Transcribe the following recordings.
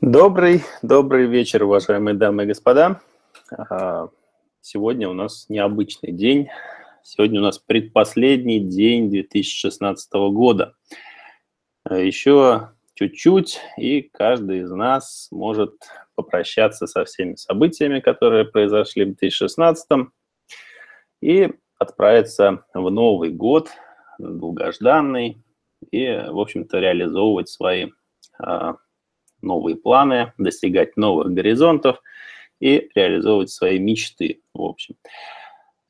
Добрый, добрый вечер, уважаемые дамы и господа. Сегодня у нас необычный день. Сегодня у нас предпоследний день 2016 года. Еще чуть-чуть, и каждый из нас может попрощаться со всеми событиями, которые произошли в 2016, и отправиться в Новый год, долгожданный, и, в общем-то, реализовывать свои а, новые планы, достигать новых горизонтов и реализовывать свои мечты, в общем.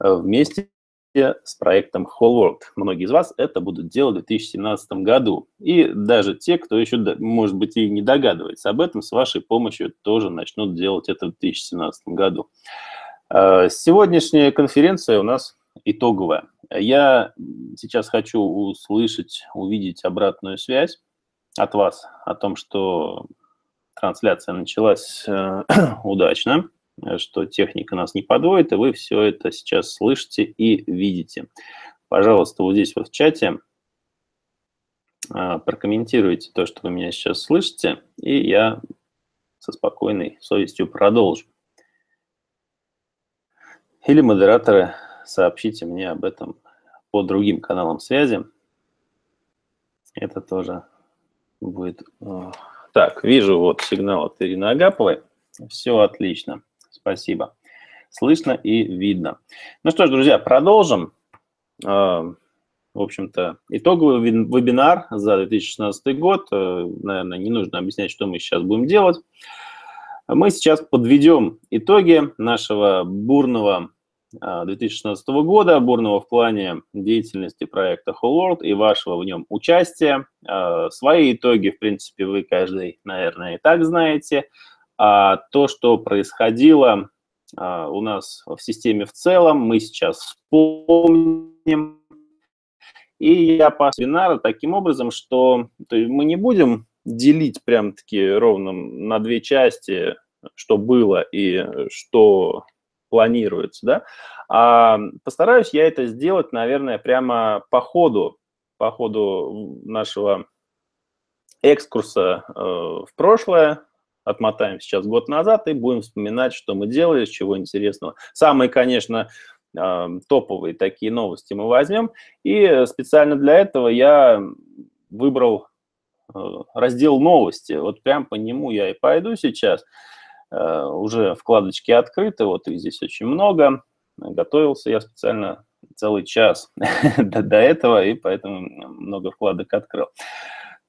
Э, вместе с проектом Whole World. Многие из вас это будут делать в 2017 году. И даже те, кто еще, может быть, и не догадывается об этом, с вашей помощью тоже начнут делать это в 2017 году. Э, сегодняшняя конференция у нас итоговая. Я сейчас хочу услышать, увидеть обратную связь от вас о том, что трансляция началась э, удачно, что техника нас не подводит, и вы все это сейчас слышите и видите. Пожалуйста, вот здесь вот в чате э, прокомментируйте то, что вы меня сейчас слышите, и я со спокойной совестью продолжу. Или модераторы, сообщите мне об этом по другим каналам связи. Это тоже будет э, так, вижу вот сигнал от Ирины Агаповой. Все отлично. Спасибо. Слышно и видно. Ну что ж, друзья, продолжим. А, в общем-то, итоговый вебинар за 2016 год. Э, наверное, не нужно объяснять, что мы сейчас будем делать. Мы сейчас подведем итоги нашего бурного 2016 а, года, бурного в плане деятельности проекта Whole World и вашего в нем участия. А, свои итоги, в принципе, вы каждый, наверное, и так знаете. А то, что происходило а, у нас в системе в целом, мы сейчас вспомним. И я по вебинару таким образом, что то есть мы не будем делить прям-таки ровно на две части, что было и что планируется, да. А постараюсь я это сделать, наверное, прямо по ходу, по ходу нашего экскурса э, в прошлое, отмотаем сейчас год назад и будем вспоминать, что мы делали, чего интересного. Самые, конечно, э, топовые такие новости мы возьмем. И специально для этого я выбрал э, раздел новости. Вот прям по нему я и пойду сейчас. Э, уже вкладочки открыты, вот их здесь очень много. Готовился я специально целый час до, до этого, и поэтому много вкладок открыл.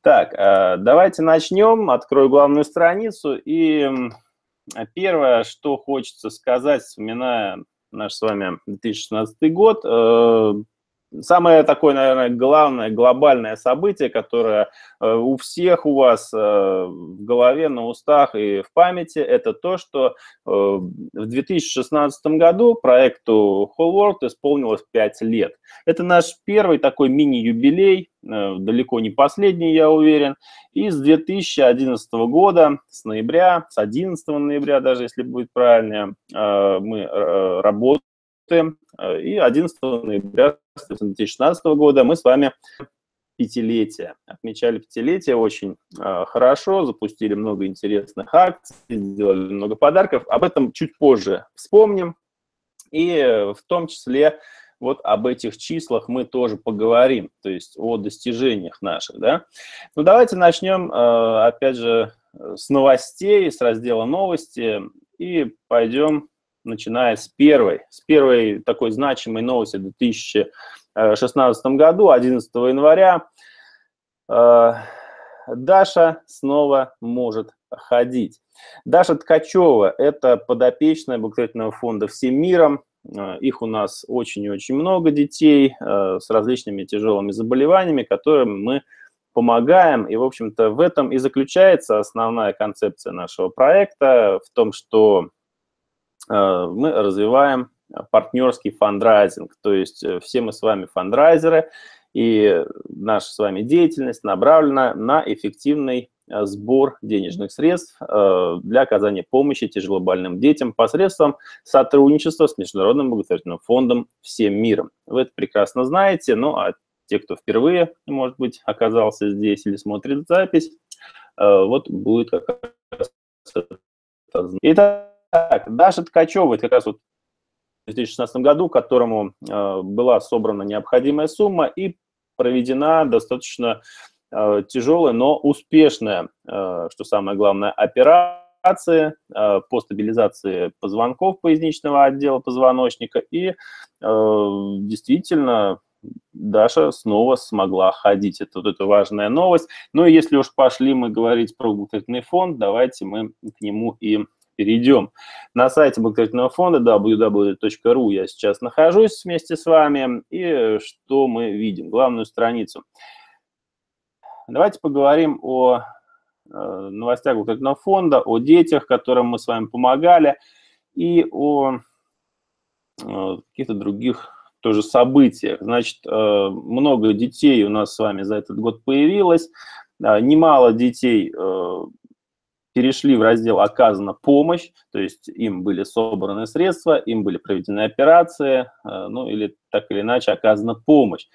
Так, э, давайте начнем. Открою главную страницу. И первое, что хочется сказать, вспоминая наш с вами 2016 год, э, Самое такое, наверное, главное глобальное событие, которое э, у всех у вас э, в голове, на устах и в памяти, это то, что э, в 2016 году проекту Whole World исполнилось 5 лет. Это наш первый такой мини-юбилей, далеко не последний, я уверен. И с 2011 года, с ноября, с 11 ноября даже, если будет правильно, мы работаем и 11 ноября 2016 года мы с вами пятилетие. Отмечали пятилетие очень э, хорошо, запустили много интересных акций, сделали много подарков. Об этом чуть позже вспомним. И э, в том числе вот об этих числах мы тоже поговорим, то есть о достижениях наших. Да? Ну, давайте начнем, э, опять же, с новостей, с раздела новости, и пойдем начиная с первой, с первой такой значимой новости в 2016 году, 11 января, э, Даша снова может ходить. Даша Ткачева – это подопечная благотворительного фонда «Всем миром». Э, их у нас очень и очень много детей э, с различными тяжелыми заболеваниями, которым мы помогаем. И, в общем-то, в этом и заключается основная концепция нашего проекта, в том, что мы развиваем партнерский фандрайзинг, то есть э, все мы с вами фандрайзеры, и наша с вами деятельность направлена на эффективный э, сбор денежных средств для оказания помощи тяжелобольным детям посредством сотрудничества с Международным благотворительным фондом всем миром. Вы это прекрасно знаете, ну а те, кто впервые, может быть, оказался здесь или смотрит запись, вот будет как раз Итак, Даша Ткачева, это как раз вот в 2016 году, которому была собрана необходимая сумма и проведена достаточно тяжелая, но успешная, что самое главное, операция по стабилизации позвонков поясничного отдела позвоночника. И действительно Даша снова смогла ходить. Это вот эта важная новость. Ну и если уж пошли мы говорить про благотворительный фонд, давайте мы к нему и перейдем. На сайте благотворительного фонда www.ru я сейчас нахожусь вместе с вами. И что мы видим? Главную страницу. Давайте поговорим о э, новостях благотворительного фонда, о детях, которым мы с вами помогали, и о э, каких-то других тоже событиях. Значит, э, много детей у нас с вами за этот год появилось. Немало детей перешли в раздел «Оказана помощь», то есть им были собраны средства, им были проведены операции, ну или так или иначе оказана помощь.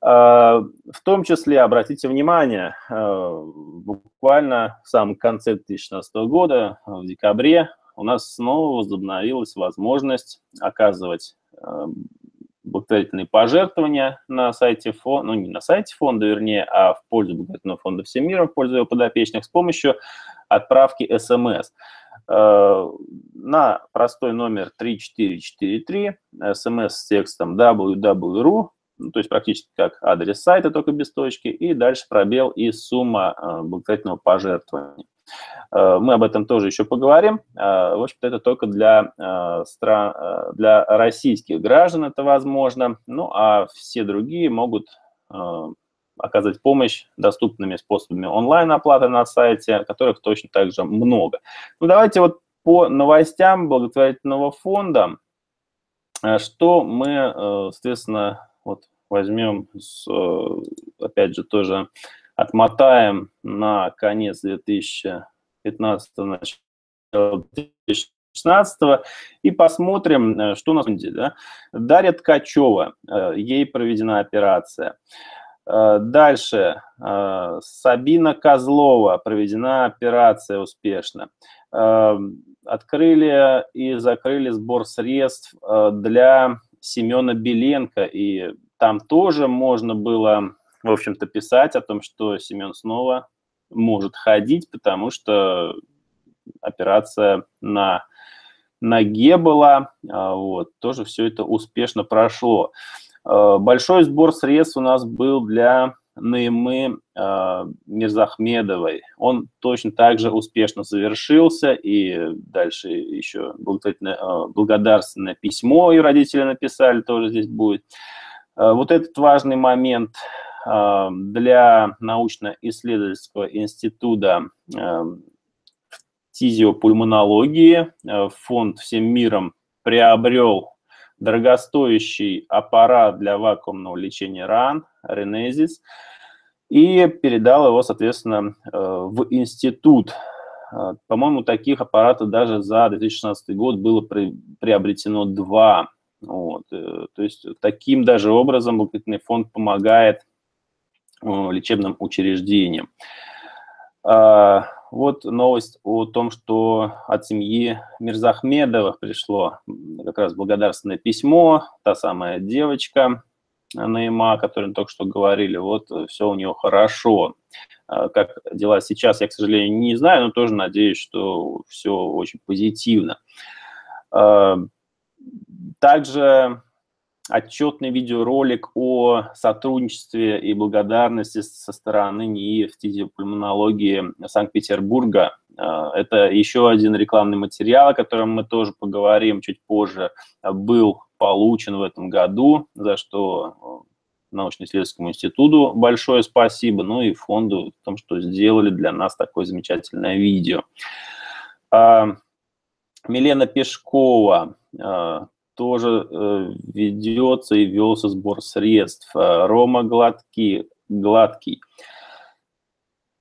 В том числе, обратите внимание, буквально в самом конце 2016 года, в декабре, у нас снова возобновилась возможность оказывать благотворительные пожертвования на сайте фонда, ну не на сайте фонда, вернее, а в пользу благотворительного фонда всем миром, в пользу его подопечных с помощью отправки СМС. Э, на простой номер 3443, смс с текстом www.ru, ну, то есть практически как адрес сайта, только без точки, и дальше пробел и сумма э, благотворительного пожертвования. Э, мы об этом тоже еще поговорим. В общем-то, это только для, стран, для российских граждан это возможно. Ну, а все другие могут оказать помощь доступными способами онлайн-оплаты на сайте, которых точно так же много. Ну, давайте вот по новостям благотворительного фонда, что мы, соответственно, вот возьмем, с, опять же, тоже отмотаем на конец 2015 начало 2016 и посмотрим, э, что у нас на деле. Да? Дарья Ткачева, э, ей проведена операция. Э, дальше. Сабина Козлова, проведена операция успешно. Открыли и закрыли сбор средств для Семена Беленко, и там тоже можно было в общем-то, писать о том, что Семен снова может ходить, потому что операция на ноге была, вот, тоже все это успешно прошло. А, большой сбор средств у нас был для Наимы э, Мирзахмедовой. Он точно так же успешно завершился, и дальше еще благодарственное, э, благодарственное письмо и родители написали, тоже здесь будет. Э, вот этот важный момент – Эм, для научно-исследовательского института эм, тизиопульмонологии э, фонд всем миром приобрел дорогостоящий аппарат для вакуумного лечения ран, Ренезис, и передал его, соответственно, э, в институт. Э, по-моему, таких аппаратов даже за 2016 год было приобретено два. Вот. То есть таким даже образом благотворительный фонд помогает Э, лечебным учреждениям. Вот новость о том, что от семьи Мирзахмедовых пришло как раз благодарственное письмо, та самая девочка Наима, о которой мы только что говорили, вот все у нее хорошо. А, как дела сейчас, я, к сожалению, не знаю, но тоже надеюсь, что все очень позитивно. А, также отчетный видеоролик о сотрудничестве и благодарности со стороны НИИ в фтизиопульмонологии Санкт-Петербурга. А, это еще один рекламный материал, о котором мы тоже поговорим чуть позже, был получен в этом году, за что э, научно-исследовательскому институту большое спасибо, ну и фонду в том, что сделали для нас такое замечательное видео. А, Милена Пешкова, а, тоже э, ведется и велся сбор средств. Э, Рома Гладкий, Гладкий.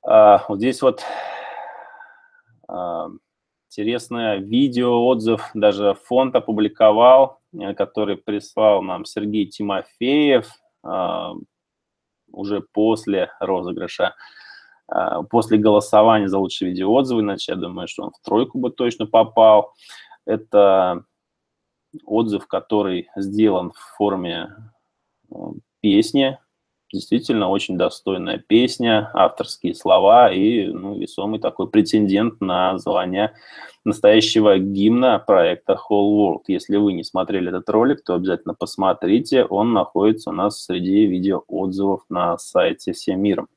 А, вот здесь вот а, интересное видео, отзыв, даже фонд опубликовал, э, который прислал нам Сергей Тимофеев а, уже после розыгрыша а, после голосования за лучшие видеоотзывы, значит, я думаю, что он в тройку бы точно попал. Это отзыв, который сделан в форме э, песни, действительно очень достойная песня, авторские слова и ну, весомый такой претендент на звание настоящего гимна проекта Whole World. Если вы не смотрели этот ролик, то обязательно посмотрите. Он находится у нас среди видеоотзывов на сайте «Всем миром».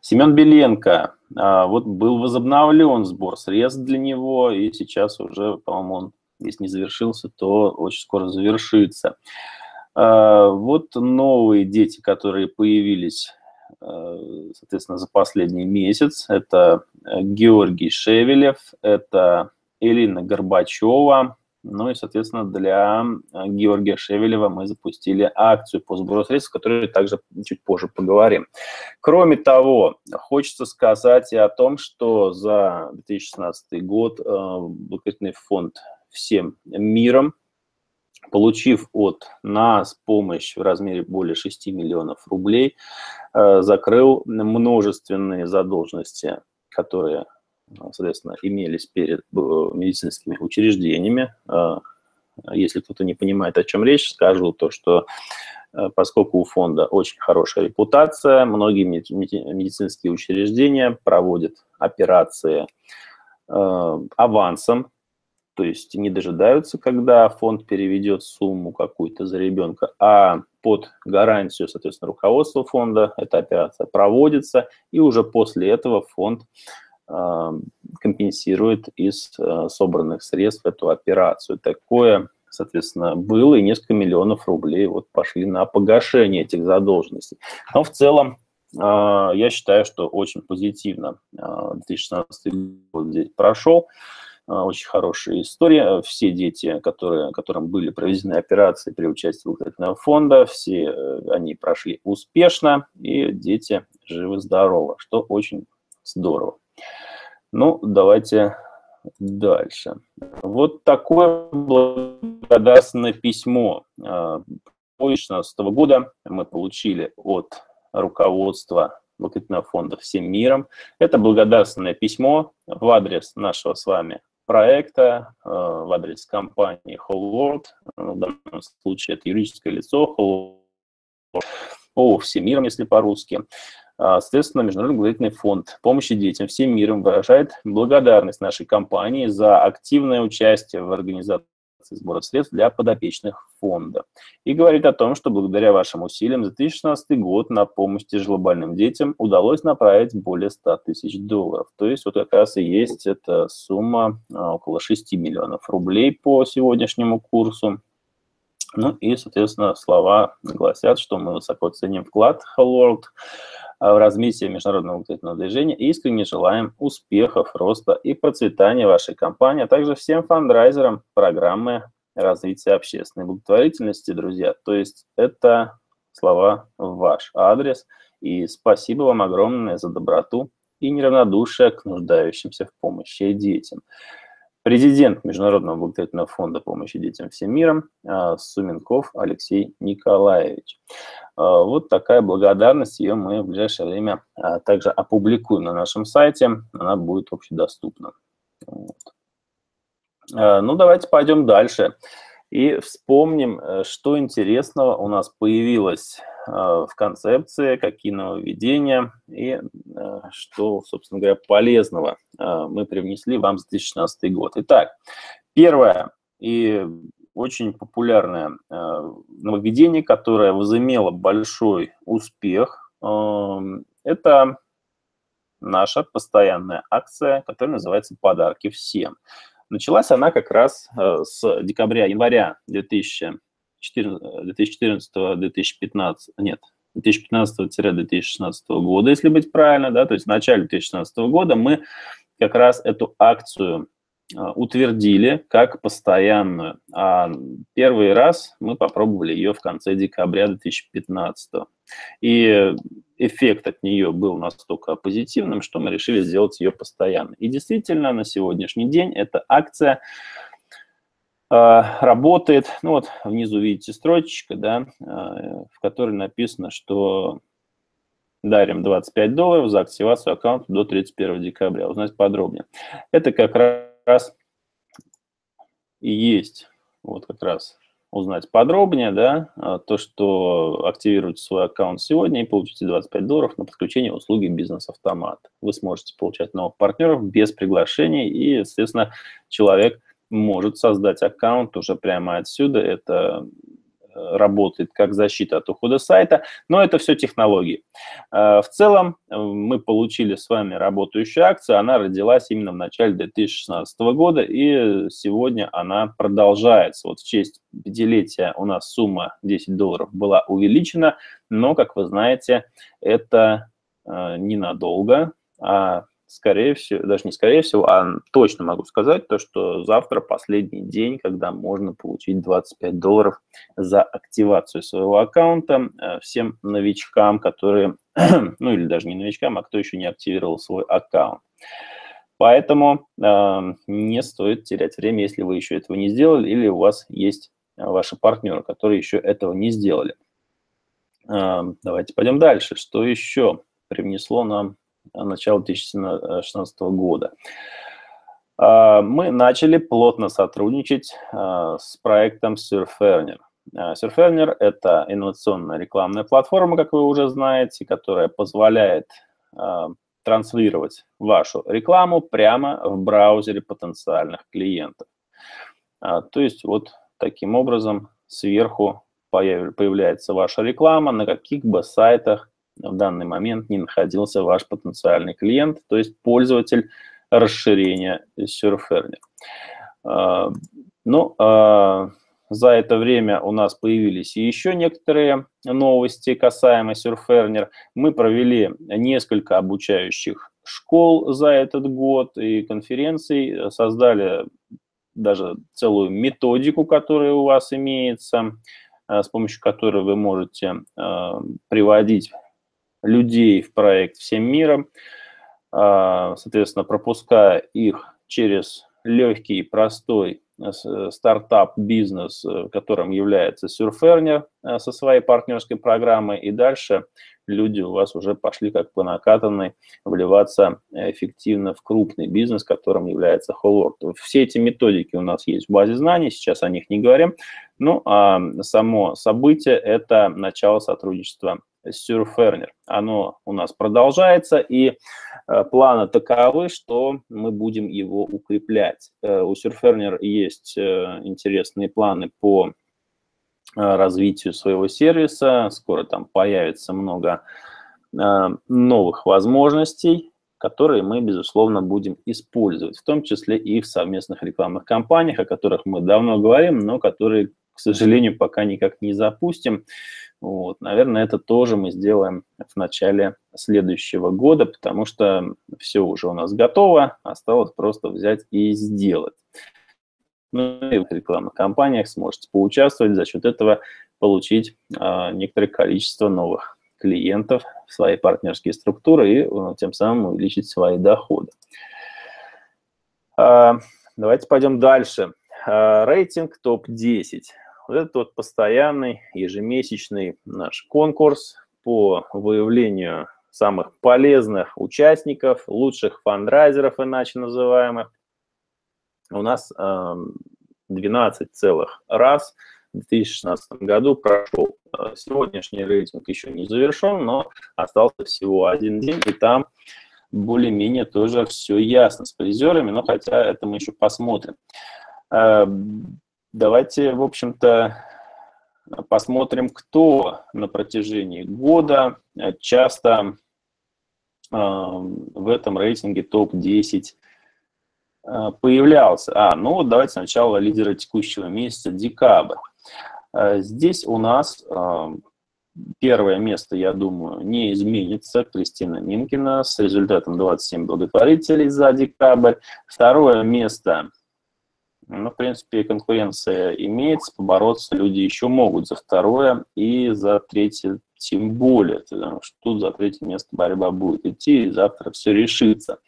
Семен Беленко. А, вот был возобновлен сбор средств для него, и сейчас уже, по-моему, он, если не завершился, то очень скоро завершится. А, вот новые дети, которые появились, а, соответственно, за последний месяц. Это Георгий Шевелев, это Элина Горбачева, ну и, соответственно, для Георгия Шевелева мы запустили акцию по сбору средств, о которой также чуть позже поговорим. Кроме того, хочется сказать и о том, что за 2016 год а, благотворительный фонд «Всем миром» получив от нас помощь в размере более 6 миллионов рублей, э, закрыл множественные задолженности, которые, соответственно, имелись перед э, медицинскими учреждениями. Э, если кто-то не понимает, о чем речь, скажу то, что поскольку у фонда очень хорошая репутация, многие медицинские учреждения проводят операции авансом, то есть не дожидаются, когда фонд переведет сумму какую-то за ребенка, а под гарантию, соответственно, руководства фонда эта операция проводится, и уже после этого фонд э, компенсирует из э, собранных средств эту операцию. Такое, соответственно, было, и несколько миллионов рублей вот пошли на погашение этих задолженностей. Но в целом э, я считаю, что очень позитивно 2016 год здесь прошел. А, очень хорошая история. Все дети, которые, которым были проведены операции при участии благотворительного фонда, все э, они прошли успешно, и дети живы-здоровы, что очень здорово. Ну, давайте дальше. Вот такое благодарственное письмо. А, по 2016 года мы получили от руководства благотворительного фонда «Всем миром». Это благодарственное письмо в адрес нашего с вами проекта э, в адрес компании Whole World, ну, в данном случае это юридическое лицо Whole World, о всем миром, если по-русски. А, соответственно, Международный благотворительный фонд помощи детям всем миром выражает благодарность нашей компании за активное участие в организации сбора средств для подопечных фонда. И говорит о том, что благодаря вашим усилиям за 2016 год на помощь тяжелобольным детям удалось направить более 100 тысяч долларов. То есть вот как раз и есть эта сумма а, около 6 миллионов рублей по сегодняшнему курсу. Ну и, соответственно, слова гласят, что мы высоко ценим вклад Hello World а, в развитие международного благотворительного движения и искренне желаем успехов, роста и процветания вашей компании, а также всем фандрайзерам программы развития общественной благотворительности, друзья. То есть это слова в ваш адрес. И спасибо вам огромное за доброту и неравнодушие к нуждающимся в помощи детям президент Международного благотворительного фонда помощи детям всем миром а, Суменков Алексей Николаевич. А, вот такая благодарность, ее мы в ближайшее время а, также опубликуем на нашем сайте, она будет общедоступна. Вот. Ну, давайте пойдем дальше и вспомним, э, что интересного у нас появилось Э, в концепции, какие нововведения и э, что, собственно говоря, полезного мы привнесли вам за 2016 год. Итак, первое и очень популярное нововведение, которое возымело большой успех, это наша постоянная акция, которая называется «Подарки всем». Началась она как раз с декабря-января 2000 2014-2015, нет, 2015-2016 года, если быть правильно, да, то есть в начале 2016 года мы как раз эту акцию а, утвердили как постоянную. А первый раз мы попробовали ее в конце декабря 2015. И эффект от нее был настолько позитивным, что мы решили сделать ее постоянной. И действительно, на сегодняшний день эта акция а, работает. Ну вот внизу видите строчечка, да, а, в которой написано, что дарим 25 долларов за активацию аккаунта до 31 декабря. Узнать подробнее. Это как раз и есть вот как раз узнать подробнее, да, а, то, что активируйте свой аккаунт сегодня и получите 25 долларов на подключение услуги бизнес-автомат. Вы сможете получать новых партнеров без приглашений, и, естественно, человек может создать аккаунт уже прямо отсюда. Это работает как защита от ухода сайта, но это все технологии. Э, в целом э, мы получили с вами работающую акцию, она родилась именно в начале 2016 года, и сегодня она продолжается. Вот в честь пятилетия у нас сумма 10 долларов была увеличена, но, как вы знаете, это э, ненадолго, а скорее всего, даже не скорее всего, а точно могу сказать, то, что завтра последний день, когда можно получить 25 долларов за активацию своего аккаунта э, всем новичкам, которые, ну или даже не новичкам, а кто еще не активировал свой аккаунт. Поэтому э, не стоит терять время, если вы еще этого не сделали, или у вас есть ваши партнеры, которые еще этого не сделали. Э, давайте пойдем дальше. Что еще привнесло нам начала 2016 года. А, мы начали плотно сотрудничать а, с проектом Surferner. А, Surferner – это инновационная рекламная платформа, как вы уже знаете, которая позволяет транслировать вашу рекламу прямо в браузере потенциальных клиентов. То есть вот таким образом сверху появляется ваша реклама, на каких бы сайтах в данный момент не находился ваш потенциальный клиент, то есть пользователь расширения Surferner. А, ну, а, за это время у нас появились еще некоторые новости касаемо Surferner. Мы провели несколько обучающих школ за этот год и конференций, создали даже целую методику, которая у вас имеется, а, с помощью которой вы можете приводить людей в проект всем миром, а, соответственно, пропуская их через легкий, простой э, э, стартап-бизнес, э, которым является Surferner со своей партнерской программой, и дальше люди у вас уже пошли как по накатанной вливаться эффективно в крупный бизнес, которым является Whole Все эти методики у нас есть в базе знаний, сейчас о них не говорим. Ну, а само событие – это начало сотрудничества Surferner. Оно у нас продолжается, и э, планы таковы, что мы будем его укреплять. Э, у Surferner есть э, интересные планы по развитию своего сервиса. Скоро там появится много новых возможностей, которые мы, безусловно, будем использовать, в том числе и в совместных рекламных кампаниях, о которых мы давно говорим, но которые, к сожалению, пока никак не запустим. Вот, наверное, это тоже мы сделаем в начале следующего года, потому что все уже у нас готово, осталось просто взять и сделать. Ну и в рекламных кампаниях сможете поучаствовать, за счет этого получить э, некоторое количество новых клиентов в свои партнерские структуры и э, тем самым увеличить свои доходы. Э, давайте пойдем дальше. Э, рейтинг топ-10. Вот это вот постоянный ежемесячный наш конкурс по выявлению самых полезных участников, лучших фандрайзеров, иначе называемых. У нас э, 12 целых раз в 2016 году прошел. Э, сегодняшний рейтинг еще не завершен, но остался всего один день, и там более-менее тоже все ясно с призерами, но хотя это мы еще посмотрим. Давайте, в общем-то, посмотрим, кто на протяжении года часто э, в этом рейтинге топ-10 э, появлялся. А, ну вот давайте сначала лидера текущего месяца, декабрь. Э, здесь у нас первое место, я думаю, не изменится. Кристина Минкина с результатом 27 благотворителей за декабрь. Второе место ну, в принципе, конкуренция имеется, побороться люди еще могут за второе и за третье тем более, потому что тут за третье место борьба будет идти, и завтра все решится.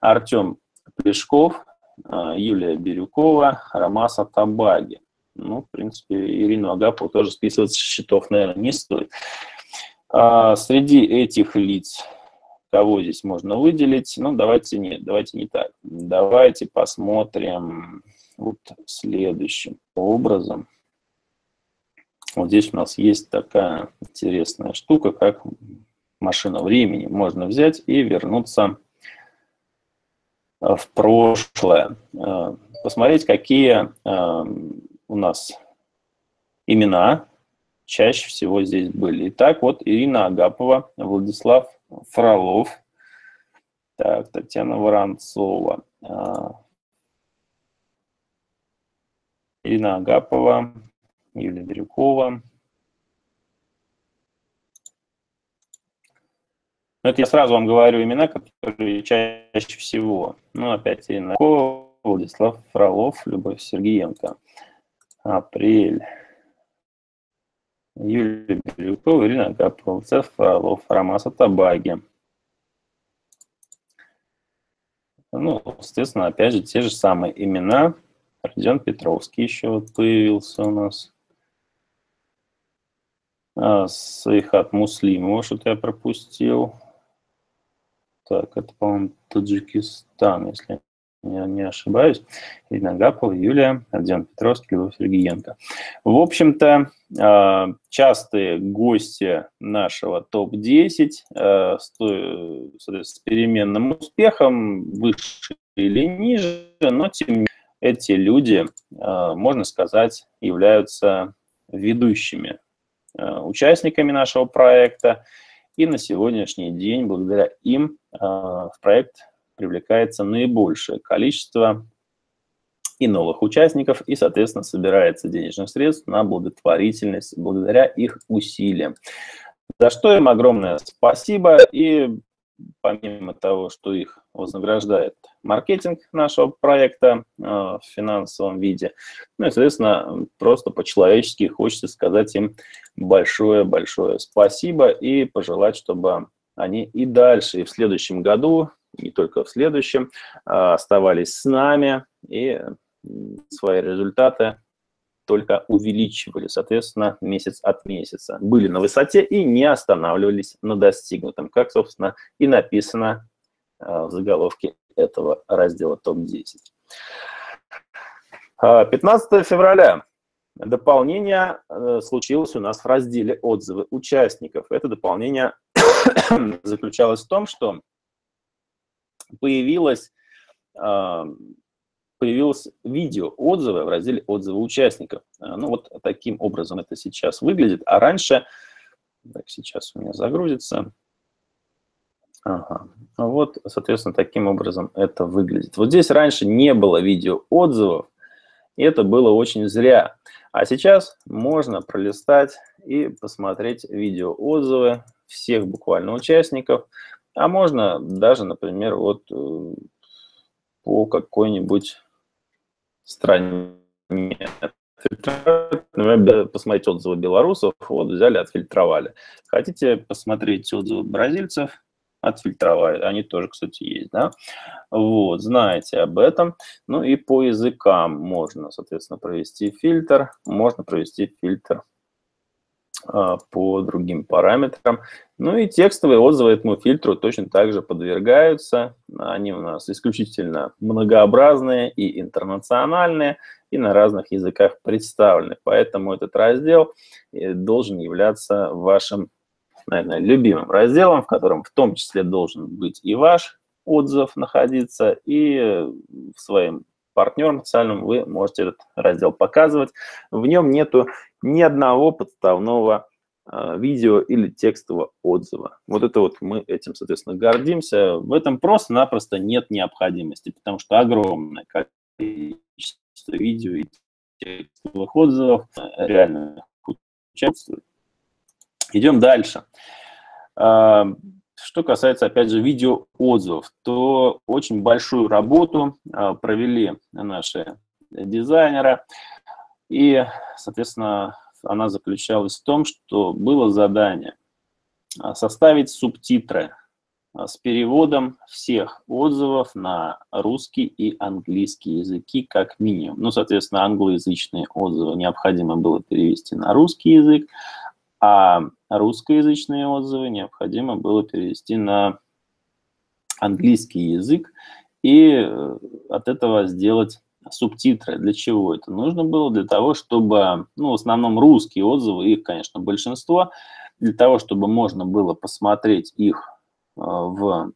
Артем Плешков, а, Юлия Бирюкова, Ромаса Табаги. Ну, в принципе, Ирину Агапову тоже списывать с счетов, наверное, не стоит. А, среди этих лиц, кого здесь можно выделить? Ну, давайте нет, давайте не так. Давайте посмотрим вот следующим образом. Вот здесь у нас есть такая интересная штука, как машина времени. Можно взять и вернуться в прошлое. Э, посмотреть, какие э, у нас имена чаще всего здесь были. Итак, вот Ирина Агапова, Владислав Фролов, так, Татьяна Воронцова, э, Ирина Агапова, Юлия Бирюкова. Но это я сразу вам говорю имена, которые чаще всего. Ну, опять Ирина Агапова, Владислав Фролов, Любовь Сергеенко. Апрель. Юлия Бирюкова, Ирина Агапова, Владислав Фролов, Ромаса Табаги. Ну, соответственно, опять же, те же самые имена. Родион Петровский еще вот появился у нас. А, Сайхат Муслимова, что-то я пропустил. Так, это, по-моему, Таджикистан, если я не ошибаюсь. Ирина Гапова, Юлия, Родион Петровский, Любовь Сергеенко. В общем-то, а, частые гости нашего топ-10 а, с переменным успехом, выше или ниже, но тем не менее эти люди, можно сказать, являются ведущими Э, участниками нашего проекта. И на сегодняшний день, благодаря им, э, в проект привлекается наибольшее количество и новых участников, и, соответственно, собирается денежных средств на благотворительность благодаря их усилиям. За что им огромное спасибо. И помимо того, что их вознаграждает маркетинг нашего проекта э, в финансовом виде, ну и, соответственно, просто по-человечески хочется сказать им большое-большое спасибо и пожелать, чтобы они и дальше, и в следующем году, не только в следующем, э, оставались с нами и свои результаты только увеличивали, соответственно, месяц от месяца. Были на высоте и не останавливались на достигнутом, как, собственно, и написано в заголовке этого раздела ТОП-10. 15 а, февраля дополнение э, случилось у нас в разделе «Отзывы участников». Это дополнение заключалось в том, что появилось а, появилось видео отзывы в разделе отзывы участников. Э, ну вот таким образом это сейчас выглядит. А раньше, так, сейчас у меня загрузится. Ага. Вот, соответственно, таким образом это выглядит. Вот здесь раньше не было видео отзывов, и это было очень зря. А сейчас можно пролистать и посмотреть видео отзывы всех буквально участников, а можно даже, например, вот э, по какой-нибудь стране. Посмотреть отзывы белорусов, вот взяли, отфильтровали. Хотите посмотреть отзывы бразильцев, отфильтровали. Они тоже, кстати, есть, да? Вот, знаете об этом. Ну и по языкам можно, соответственно, провести фильтр. Можно провести фильтр а, по другим параметрам. Ну и текстовые отзывы этому фильтру точно так же подвергаются. Они у нас исключительно многообразные и интернациональные, и на разных языках представлены. Поэтому этот раздел э, должен являться вашим, наверное, любимым разделом, в котором в том числе должен быть и ваш отзыв находиться, и своим партнерам социальным вы можете этот раздел показывать. В нем нету ни одного подставного э, видео или текстового отзыва. Вот это вот мы этим, соответственно, гордимся. В этом просто-напросто нет необходимости, потому что огромное количество видео и текстовых отзывов реально участвует. Идем дальше. А, что касается, опять же, видеоотзывов, то очень большую работу а, провели наши дизайнеры. И, соответственно, она заключалась в том, что было задание а, составить субтитры с переводом всех отзывов на русский и английский языки как минимум. Ну, соответственно, англоязычные отзывы необходимо было перевести на русский язык, а, русскоязычные отзывы необходимо было перевести на английский язык и э, от этого сделать субтитры. Для чего это нужно было? Для того, чтобы, ну, в основном русские отзывы, их, конечно, большинство, для того, чтобы можно было посмотреть их э, в,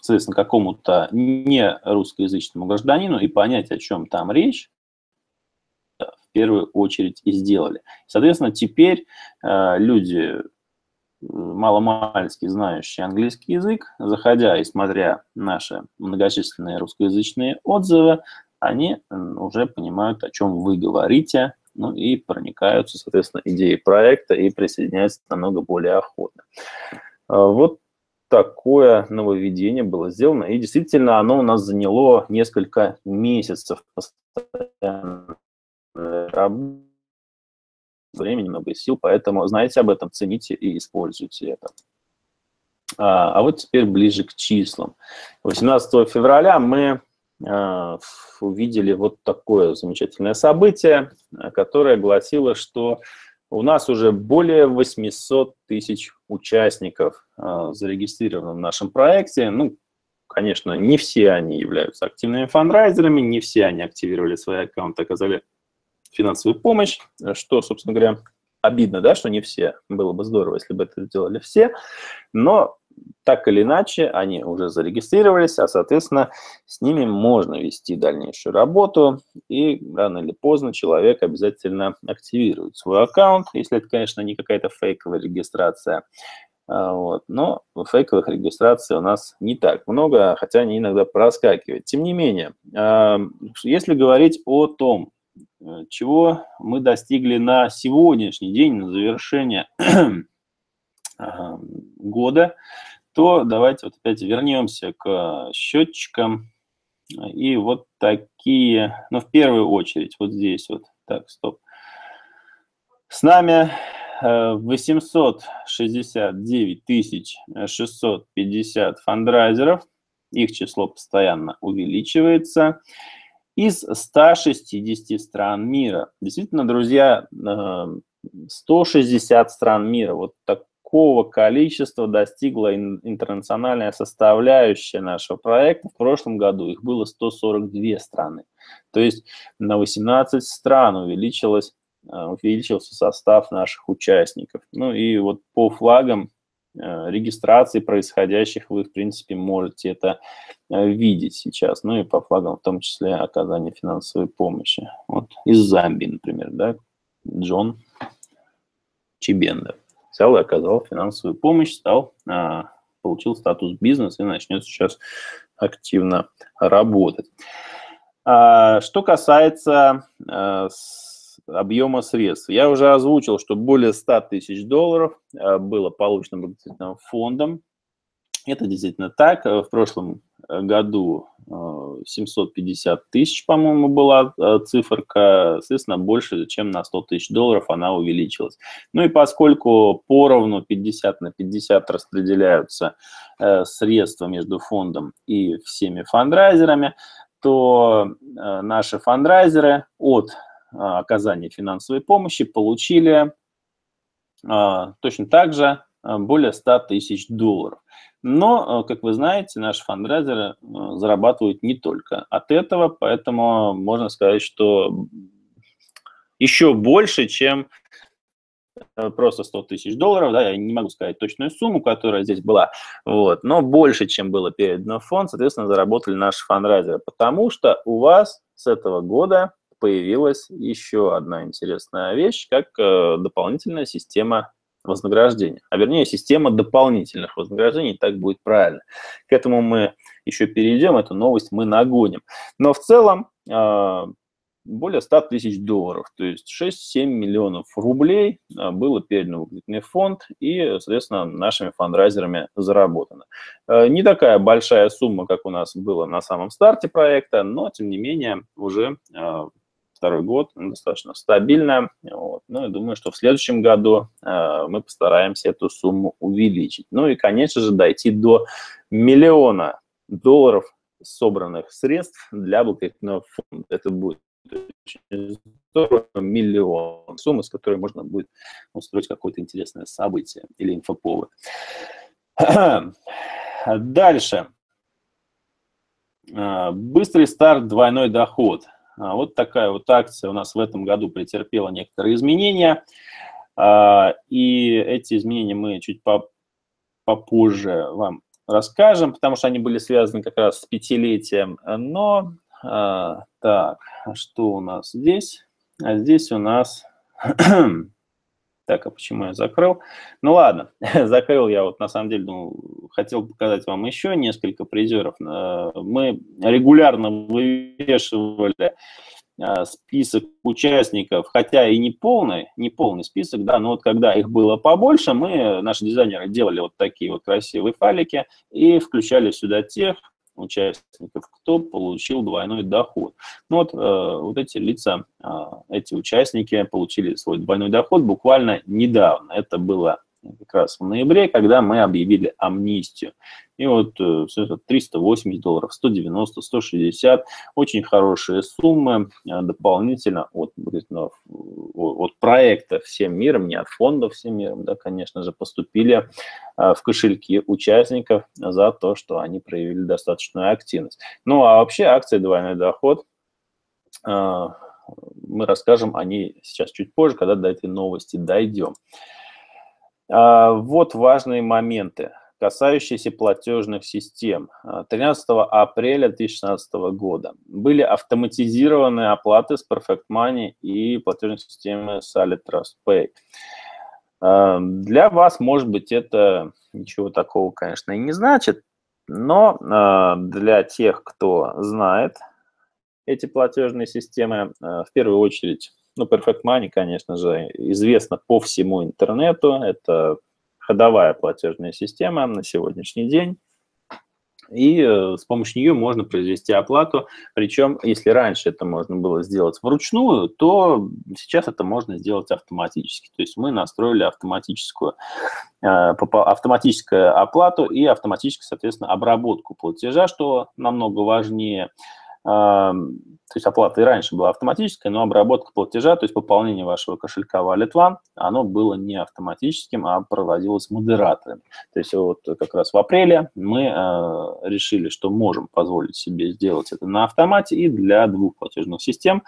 соответственно, какому-то не русскоязычному гражданину и понять, о чем там речь, в первую очередь и сделали. Соответственно, теперь э, люди маломальски знающие английский язык, заходя и смотря наши многочисленные русскоязычные отзывы, они уже понимают, о чем вы говорите, ну и проникаются, соответственно, идеей проекта и присоединяются намного более охотно. А, вот такое нововведение было сделано, и действительно оно у нас заняло несколько месяцев постоянной работы времени, много сил, поэтому знайте об этом, цените и используйте это. А, а вот теперь ближе к числам. 18 февраля мы а, увидели вот такое замечательное событие, которое гласило, что у нас уже более 800 тысяч участников а, зарегистрировано в нашем проекте. Ну, конечно, не все они являются активными фандрайзерами, не все они активировали свои аккаунты, оказали финансовую помощь, что, собственно говоря, обидно, да, что не все. Было бы здорово, если бы это сделали все. Но так или иначе, они уже зарегистрировались, а, соответственно, с ними можно вести дальнейшую работу, и рано или поздно человек обязательно активирует свой аккаунт, если это, конечно, не какая-то фейковая регистрация. А, вот. Но фейковых регистраций у нас не так много, хотя они иногда проскакивают. Тем не менее, а, если говорить о том, Э, чего мы достигли на сегодняшний день, на завершение года, то давайте вот опять вернемся к счетчикам. И вот такие, ну, в первую очередь, вот здесь вот, так, стоп. С нами 869 э, 650 фандрайзеров, их число постоянно увеличивается из 160 стран мира. Действительно, друзья, 160 э, стран мира. Вот такого количества достигла интернациональная составляющая нашего проекта. В прошлом году их было 142 страны. То есть на 18 стран увеличилось, э, увеличился состав наших участников. Ну и вот по флагам Э, регистрации происходящих вы, в принципе, можете это э, видеть сейчас. Ну и по флагам в том числе оказание финансовой помощи. Вот из Замбии, например, да, Джон Чибенда взял и оказал финансовую помощь, стал, а, получил статус бизнеса и начнет сейчас активно работать. А, что касается объема средств. Я уже озвучил, что более 100 тысяч долларов э, было получено благотворительным фондом. Это действительно так. В прошлом э, году 750 э, тысяч, по-моему, была циферка, соответственно, больше, чем на 100 тысяч долларов она увеличилась. Ну и поскольку поровну 50 на 50 распределяются средства между фондом и всеми фандрайзерами, то наши фандрайзеры от оказания финансовой помощи получили а, точно так же а, более 100 тысяч долларов. Но, как вы знаете, наши фандрайзеры зарабатывают не только от этого, поэтому можно сказать, что еще больше, чем просто 100 тысяч долларов, да, я не могу сказать точную сумму, которая здесь была, вот, но больше, чем было передано в фонд, соответственно, заработали наши фандрайзеры, потому что у вас с этого года появилась еще одна интересная вещь, как э, дополнительная система вознаграждения, а вернее система дополнительных вознаграждений, так будет правильно. К этому мы еще перейдем, эту новость мы нагоним. Но в целом э, более 100 тысяч долларов, то есть 6-7 миллионов рублей э, было передано в благотворительный фонд и, соответственно, нашими фандрайзерами заработано. Не такая большая сумма, как у нас было на самом старте проекта, но, тем не менее, уже второй год достаточно стабильно. Вот. Ну, и думаю, что в следующем году э, мы постараемся эту сумму увеличить. Ну и, конечно же, дойти до миллиона долларов собранных средств для благотворительного фонда. Это будет миллион суммы, с которой можно будет устроить какое-то интересное событие или инфоповод. Дальше. А, быстрый старт, двойной доход. А, вот такая вот акция у нас в этом году претерпела некоторые изменения. А, и эти изменения мы чуть попозже вам расскажем, потому что они были связаны как раз с пятилетием. Но так, что у нас здесь? А здесь у нас Так, а почему я закрыл? Ну ладно, закрыл я вот на самом деле, ну, хотел показать вам еще несколько призеров. Э, мы регулярно вывешивали э, список участников, хотя и не полный, не полный список, да, но вот когда их было побольше, мы, наши дизайнеры, делали вот такие вот красивые файлики и включали сюда тех, участников, кто получил двойной доход. Ну вот, э, вот эти лица, э, эти участники получили свой двойной доход буквально недавно. Это было как раз в ноябре, когда мы объявили амнистию. И вот 380 э, долларов, 190, 160, очень хорошие суммы э, дополнительно от, от проекта всем миром, не от фондов всем миром, да, конечно же, поступили э, в кошельки участников за то, что они проявили достаточную активность. Ну, а вообще акция «Двойной доход» мы расскажем о ней сейчас чуть позже, когда до этой новости дойдем. А, вот важные моменты, касающиеся платежных систем. 13 а, апреля 2016 года были автоматизированы оплаты с Perfect Money и платежной системы Solid Trust Pay. А, для вас, может быть, это ничего такого, конечно, и не значит, но для тех, кто знает эти платежные системы, в первую очередь ну, Perfect Money, конечно же, известна по всему интернету. Это ходовая платежная система на сегодняшний день. И э, с помощью нее можно произвести оплату. Причем, если раньше это можно было сделать вручную, то сейчас это можно сделать автоматически. То есть мы настроили автоматическую, э, автоматическую оплату и автоматическую, соответственно, обработку платежа, что намного важнее – то есть оплата и раньше была автоматическая, но обработка платежа, то есть пополнение вашего кошелька Wallet One, оно было не автоматическим, а проводилось модераторами. То есть вот как раз в апреле мы э, решили, что можем позволить себе сделать это на автомате, и для двух платежных систем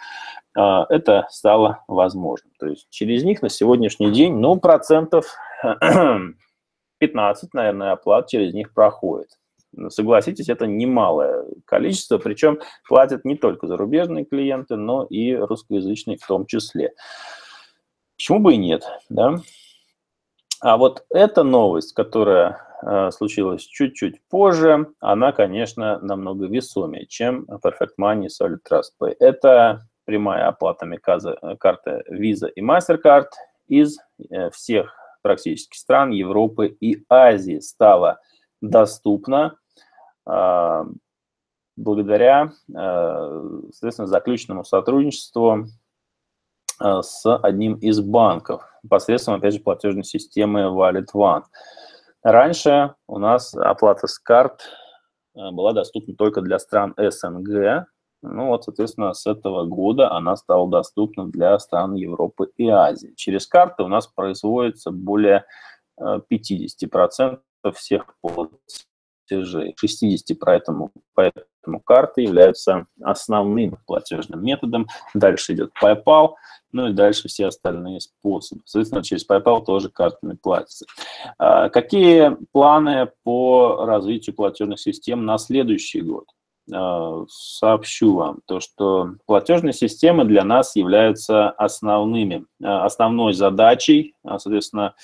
э, это стало возможным. То есть через них на сегодняшний день, ну, процентов 15, наверное, оплат через них проходит. Согласитесь, это немалое количество, причем платят не только зарубежные клиенты, но и русскоязычные в том числе. Почему бы и нет, да? А вот эта новость, которая э, случилась чуть-чуть позже, она, конечно, намного весомее, чем Perfect Money Solid Trust Pay. Это прямая оплата карты Visa и MasterCard из э, всех практически стран Европы и Азии стала доступна благодаря, а, соответственно, заключенному сотрудничеству а, с одним из банков посредством, опять же, платежной системы Wallet One. Раньше у нас оплата с карт была доступна только для стран СНГ. Ну вот, соответственно, с этого года она стала доступна для стран Европы и Азии. Через карты у нас производится более 50% всех платежей платежей. 60 поэтому, поэтому карты являются основным платежным методом. Дальше идет PayPal, ну и дальше все остальные способы. Соответственно, через PayPal тоже картами платится. А, какие планы по развитию платежных систем на следующий год? А, сообщу вам то, что платежные системы для нас являются основными, а, основной задачей, соответственно,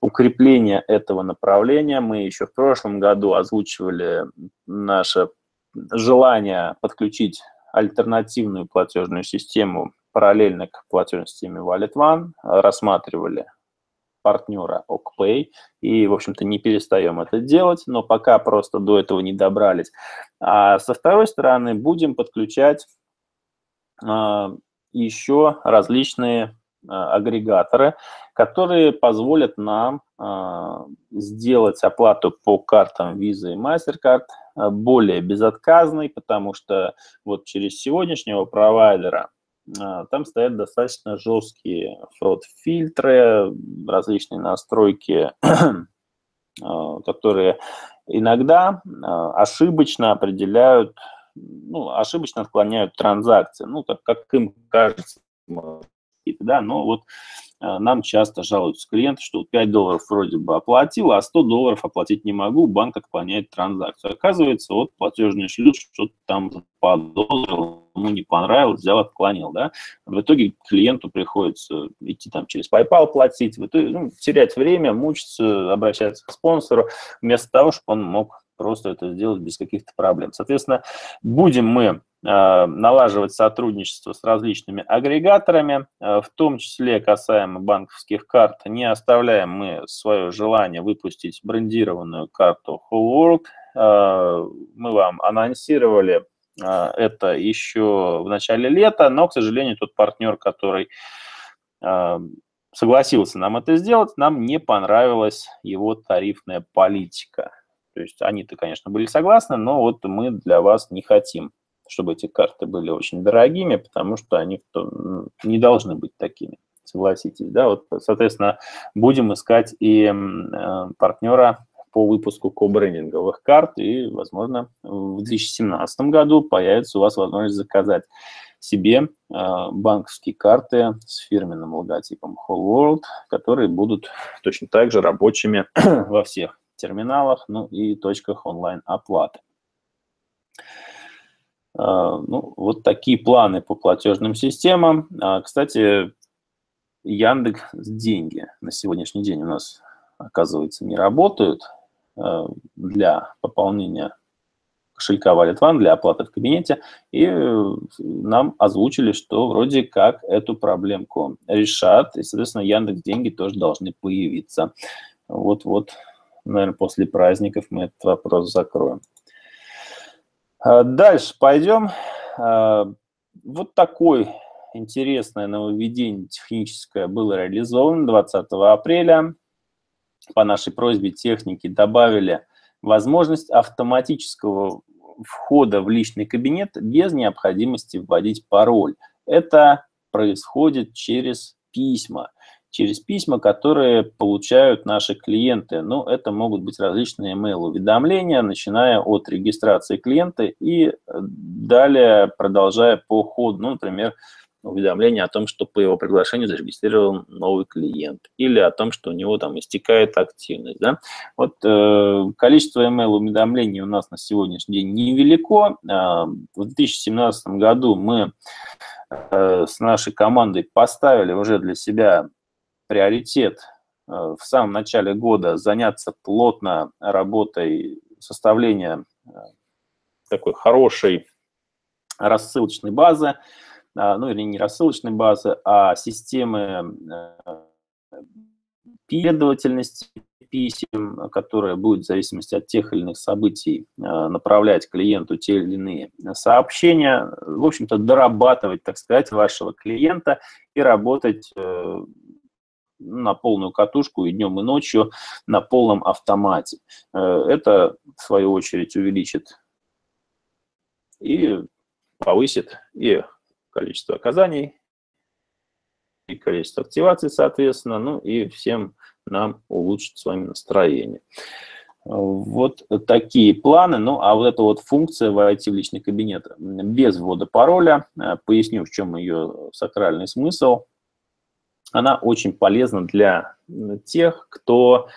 укрепления этого направления. Мы еще в прошлом году озвучивали наше желание подключить альтернативную платежную систему параллельно к платежной системе Wallet One, рассматривали партнера OkPay и, в общем-то, не перестаем это делать, но пока просто до этого не добрались. А со второй стороны будем подключать а, еще различные агрегаторы, которые позволят нам а, сделать оплату по картам Visa и MasterCard а, более безотказной, потому что вот через сегодняшнего провайдера там стоят достаточно жесткие фрод-фильтры, различные настройки, которые иногда ошибочно определяют, ну, ошибочно отклоняют транзакции, ну, как, как им кажется, да, но вот Э, нам часто жалуются клиенты, что 5 долларов вроде бы оплатил, а 100 долларов оплатить не могу, банк отклоняет транзакцию. Оказывается, вот платежный шлюз что-то там подозрил, ему не понравилось, взял, отклонил, да. В итоге клиенту приходится идти там через PayPal платить, в итоге ну, терять время, мучиться, обращаться к спонсору, вместо того, чтобы он мог просто это сделать без каких-то проблем. Соответственно, будем мы э, налаживать сотрудничество с различными агрегаторами, э, в том числе касаемо банковских карт. Не оставляем мы свое желание выпустить брендированную карту Whole. Э, мы вам анонсировали это еще в начале лета, но, к сожалению, тот партнер, который согласился нам это сделать, нам не понравилась его тарифная политика. То есть они-то, конечно, были согласны, но вот мы для вас не хотим, чтобы эти карты были очень дорогими, потому что они не должны быть такими, согласитесь. Да? Вот, соответственно, будем искать и э, партнера по выпуску кобрендинговых карт, и, возможно, в 2017 году появится у вас возможность заказать себе э, банковские карты с фирменным логотипом Whole World, которые будут точно так же рабочими во всех терминалах, ну и точках онлайн-оплаты. А, ну, вот такие планы по платежным системам. А, кстати, Яндекс деньги на сегодняшний день у нас, оказывается, не работают а, для пополнения кошелька Wallet One для оплаты в кабинете, и нам озвучили, что вроде как эту проблемку решат, и, соответственно, Яндекс деньги тоже должны появиться. Вот-вот наверное, после праздников мы этот вопрос закроем. А, дальше пойдем. А, вот такое интересное нововведение техническое было реализовано 20 апреля. По нашей просьбе техники добавили возможность автоматического входа в личный кабинет без необходимости вводить пароль. Это происходит через письма через письма, которые получают наши клиенты. Ну, это могут быть различные email-уведомления, начиная от регистрации клиента и э, далее продолжая по ходу, ну, например, уведомление о том, что по его приглашению зарегистрирован новый клиент, или о том, что у него там истекает активность. Да? Вот э, количество email-уведомлений у нас на сегодняшний день невелико. Э, в 2017 году мы э, с нашей командой поставили уже для себя приоритет э, в самом начале года заняться плотно работой составления э, такой хорошей рассылочной базы, а, ну или не рассылочной базы, а системы э, последовательности писем, которая будет в зависимости от тех или иных событий направлять клиенту те или иные сообщения, в общем-то, дорабатывать, так сказать, вашего клиента и работать на полную катушку и днем, и ночью на полном автомате. Э, это, в свою очередь, увеличит и повысит и количество оказаний, и количество активаций, соответственно, ну и всем нам улучшит с вами настроение. Вот такие планы. Ну, а вот эта вот функция войти в личный кабинет без ввода пароля, э, поясню, в чем ее сакральный смысл – она очень полезна для тех, кто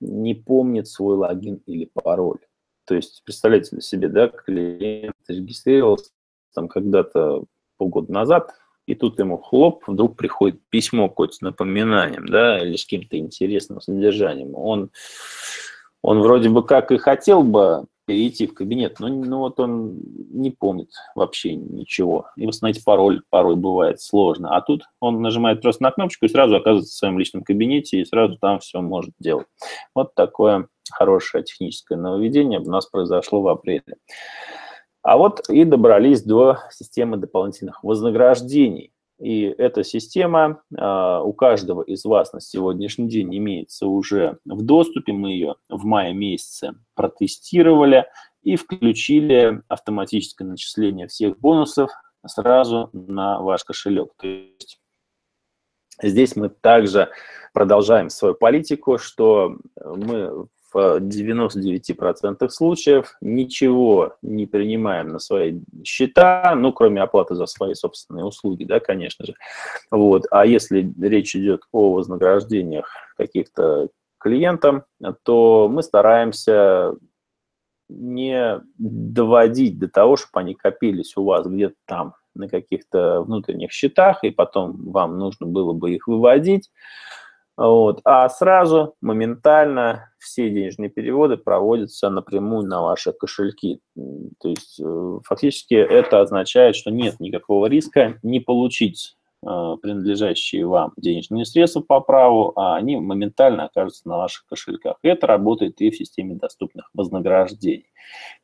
не помнит свой логин или пароль. То есть, представляете себе, да, клиент регистрировался там когда-то полгода назад, и тут ему хлоп, вдруг приходит письмо какое-то с напоминанием, да, или с каким-то интересным содержанием. Он, он вроде бы как и хотел бы перейти в кабинет, но ну, вот он не помнит вообще ничего. И восстановить пароль порой бывает сложно. А тут он нажимает просто на кнопочку и сразу оказывается в своем личном кабинете и сразу там все может делать. Вот такое хорошее техническое нововведение у нас произошло в апреле. А вот и добрались до системы дополнительных вознаграждений. И эта система э, у каждого из вас на сегодняшний день имеется уже в доступе. Мы ее в мае месяце протестировали и включили автоматическое начисление всех бонусов сразу на ваш кошелек. То есть здесь мы также продолжаем свою политику, что мы в 99% случаев ничего не принимаем на свои счета, ну, кроме оплаты за свои собственные услуги, да, конечно же. Вот. А если речь идет о вознаграждениях каких-то клиентам, то мы стараемся не доводить до того, чтобы они копились у вас где-то там на каких-то внутренних счетах, и потом вам нужно было бы их выводить. Вот. А сразу, моментально все денежные переводы проводятся напрямую на ваши кошельки. То есть э, фактически это означает, что нет никакого риска не получить э, принадлежащие вам денежные средства по праву, а они моментально окажутся на ваших кошельках. Это работает и в системе доступных вознаграждений.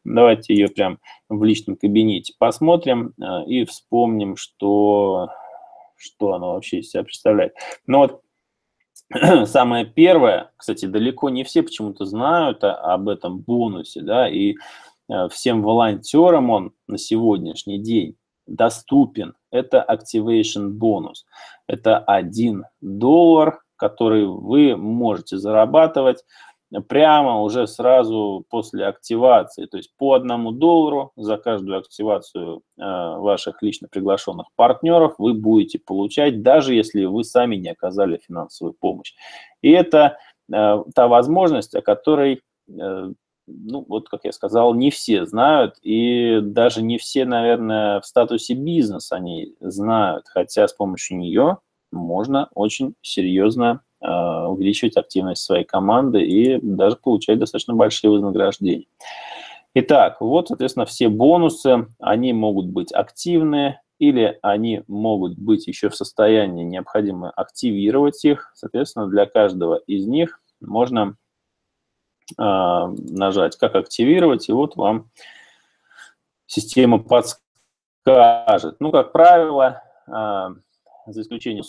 Давайте ее прям в личном кабинете посмотрим э, и вспомним, что, что оно вообще из себя представляет. Ну вот самое первое, кстати, далеко не все почему-то знают об этом бонусе, да, и э, всем волонтерам он на сегодняшний день доступен. Это Activation бонус. Это 1 доллар, который вы можете зарабатывать прямо уже сразу после активации, то есть по одному доллару за каждую активацию э, ваших лично приглашенных партнеров вы будете получать, даже если вы сами не оказали финансовую помощь. И это э, та возможность, о которой, э, ну вот как я сказал, не все знают, и даже не все, наверное, в статусе бизнеса они знают, хотя с помощью нее можно очень серьезно увеличивать активность своей команды и даже получать достаточно большие вознаграждения. Итак, вот, соответственно, все бонусы, они могут быть активные или они могут быть еще в состоянии необходимо активировать их. Соответственно, для каждого из них можно э, нажать «Как активировать», и вот вам система подскажет. Ну, как правило, э, за исключением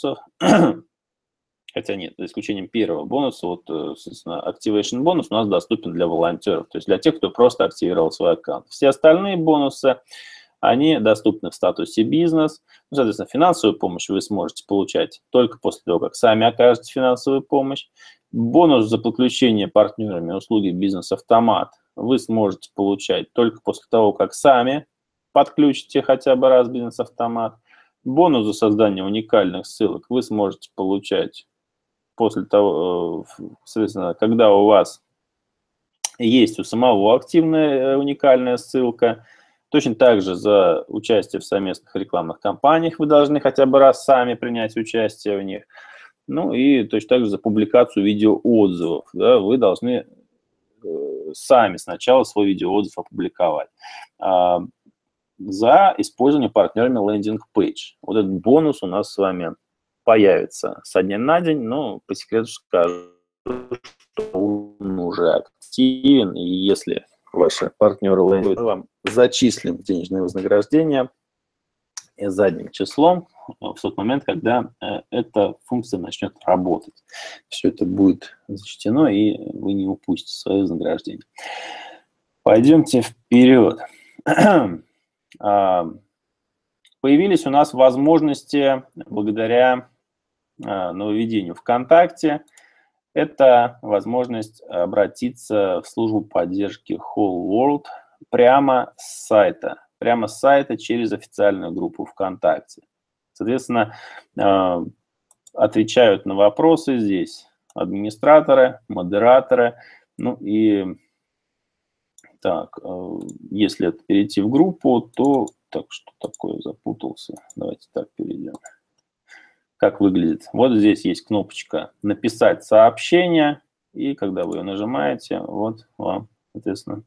хотя нет, за исключением первого бонуса, вот, э, собственно, Activation бонус у нас доступен для волонтеров, то есть для тех, кто просто активировал свой аккаунт. Все остальные бонусы, они доступны в статусе бизнес. Ну, соответственно, финансовую помощь вы сможете получать только после того, как сами окажете финансовую помощь. Бонус за подключение партнерами услуги бизнес-автомат вы сможете получать только после того, как сами подключите хотя бы раз бизнес-автомат. Бонус за создание уникальных ссылок вы сможете получать после того, э, соответственно, когда у вас есть у самого активная э, уникальная ссылка, точно так же за участие в совместных рекламных кампаниях вы должны хотя бы раз сами принять участие в них. Ну и точно так же за публикацию видеоотзывов да, вы должны э, сами сначала свой видеоотзыв опубликовать. А, за использование партнерами лендинг-пейдж. Вот этот бонус у нас с вами появится со дня на день, но по секрету скажу, что он уже активен, и если ваши партнеры мы вам зачислим денежное вознаграждение задним числом в тот момент, когда э, эта функция начнет работать. Все это будет зачтено, и вы не упустите свое вознаграждение. Пойдемте вперед. Появились у нас возможности благодаря нововведению ВКонтакте. Это возможность обратиться в службу поддержки Whole World прямо с сайта, прямо с сайта через официальную группу ВКонтакте. Соответственно, а, отвечают на вопросы здесь администраторы, модераторы, ну и так, а, если перейти в группу, то так, что такое, запутался. Давайте так перейдем как выглядит. Вот здесь есть кнопочка «Написать сообщение», и когда вы ее нажимаете, вот вам, соответственно,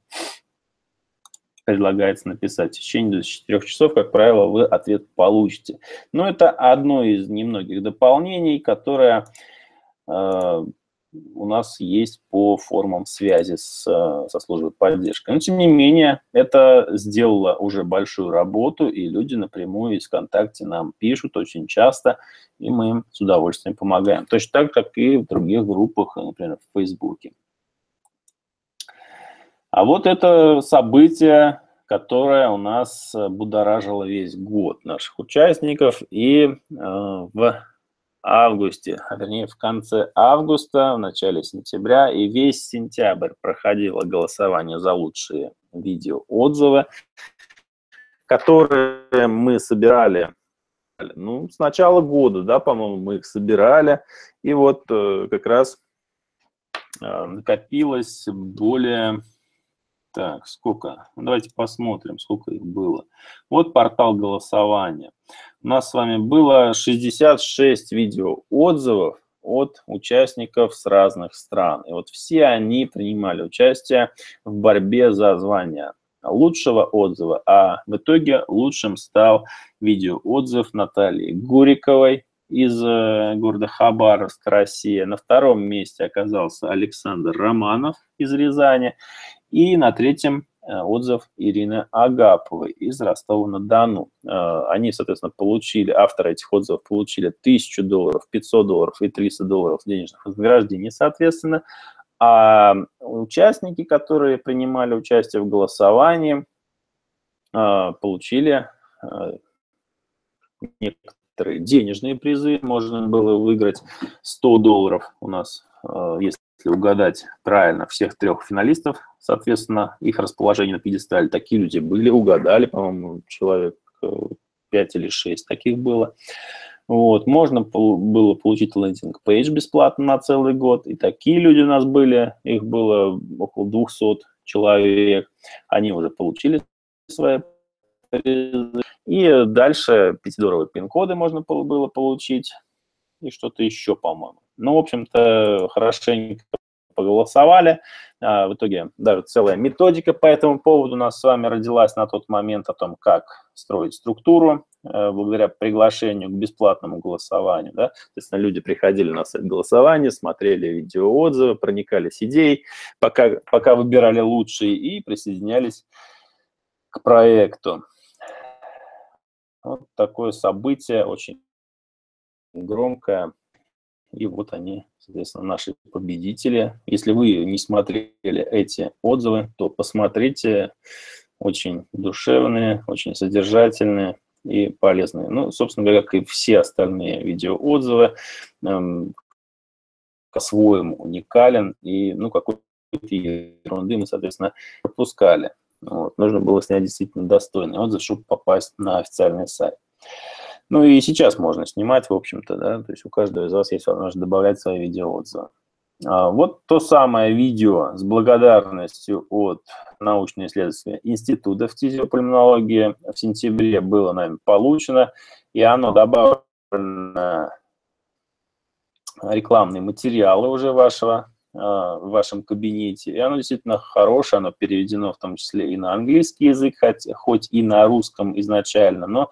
предлагается написать. В течение 24 часов, как правило, вы ответ получите. Но это одно из немногих дополнений, которое э, у нас есть по формам связи с, э, со службой поддержки. Но, тем не менее, это сделало уже большую работу, и люди напрямую из ВКонтакте нам пишут очень часто, и мы им с удовольствием помогаем. Точно так, как и в других группах, например, в Фейсбуке. А вот это событие, которая у нас будоражила весь год наших участников. И э, в августе, а вернее в конце августа, в начале сентября и весь сентябрь проходило голосование за лучшие видеоотзывы, которые мы собирали ну, с начала года, да, по-моему, мы их собирали, и вот э, как раз э, накопилось более так, сколько? Давайте посмотрим, сколько их было. Вот портал голосования. У нас с вами было 66 видео отзывов от участников с разных стран. И вот все они принимали участие в борьбе за звание лучшего отзыва, а в итоге лучшим стал видеоотзыв Натальи Гуриковой из э, города Хабаровск, Россия. На втором месте оказался Александр Романов из Рязани. И на третьем э, отзыв Ирины Агаповой из Ростова-на-Дону. Э, они, соответственно, получили, авторы этих отзывов получили 1000 долларов, 500 долларов и 300 долларов денежных вознаграждений, соответственно. А участники, которые принимали участие в голосовании, э, получили некоторые денежные призы. Можно было выиграть 100 долларов у нас, если угадать правильно всех трех финалистов, соответственно, их расположение на пьедестале. Такие люди были, угадали, по-моему, человек 5 или 6 таких было. Вот. Можно было получить лендинг-пейдж бесплатно на целый год. И такие люди у нас были. Их было около 200 человек. Они уже получили свои призы. И дальше 5-долларовые пин-коды можно было получить. И что-то еще, по-моему. Ну, в общем-то, хорошенько поголосовали. А, в итоге даже целая методика по этому поводу у нас с вами родилась на тот момент о том, как строить структуру э, благодаря приглашению к бесплатному голосованию. Да? Соответственно, люди приходили на сайт голосования, смотрели видеоотзывы, проникались идеей, пока, пока выбирали лучшие и присоединялись к проекту. Вот такое событие, очень громкое. И вот они, соответственно, наши победители. Если вы не смотрели эти отзывы, то посмотрите. Очень душевные, очень содержательные и полезные. Ну, собственно говоря, как и все остальные видеоотзывы, эм, по-своему уникален. И, ну, какой-то ерунды мы, соответственно, пропускали. Вот. Нужно было снять действительно достойный отзыв, чтобы попасть на официальный сайт. Ну и сейчас можно снимать, в общем-то, да, то есть у каждого из вас есть возможность добавлять свои видеоотзывы. А, вот то самое видео с благодарностью от научно-исследовательского института фтизиопульмонологии в сентябре было нами получено, и оно добавлено рекламные материалы уже вашего, а, в вашем кабинете. И оно действительно хорошее, оно переведено в том числе и на английский язык, хоть, хоть и на русском изначально, но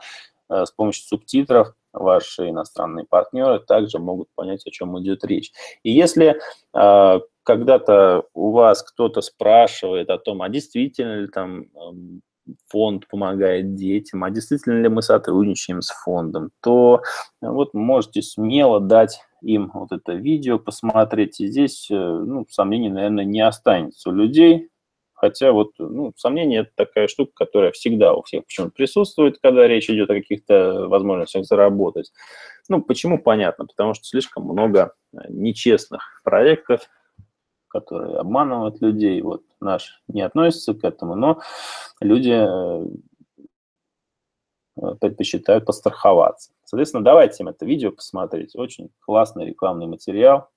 с помощью субтитров ваши иностранные партнеры также могут понять, о чем идет речь. И если э, когда-то у вас кто-то спрашивает о том, а действительно ли там эм, фонд помогает детям, а действительно ли мы сотрудничаем с фондом, то вот можете смело дать им вот это видео, посмотреть. И здесь э, ну, сомнений, наверное, не останется у людей, Хотя вот ну, сомнение – это такая штука, которая всегда у всех почему-то присутствует, когда речь идет о каких-то возможностях заработать. Ну, почему? Понятно. Потому что слишком много э, нечестных проектов, которые обманывают людей. Вот наш не относится к этому, но люди э, предпочитают постраховаться. Соответственно, давайте им это видео посмотреть. Очень классный рекламный материал,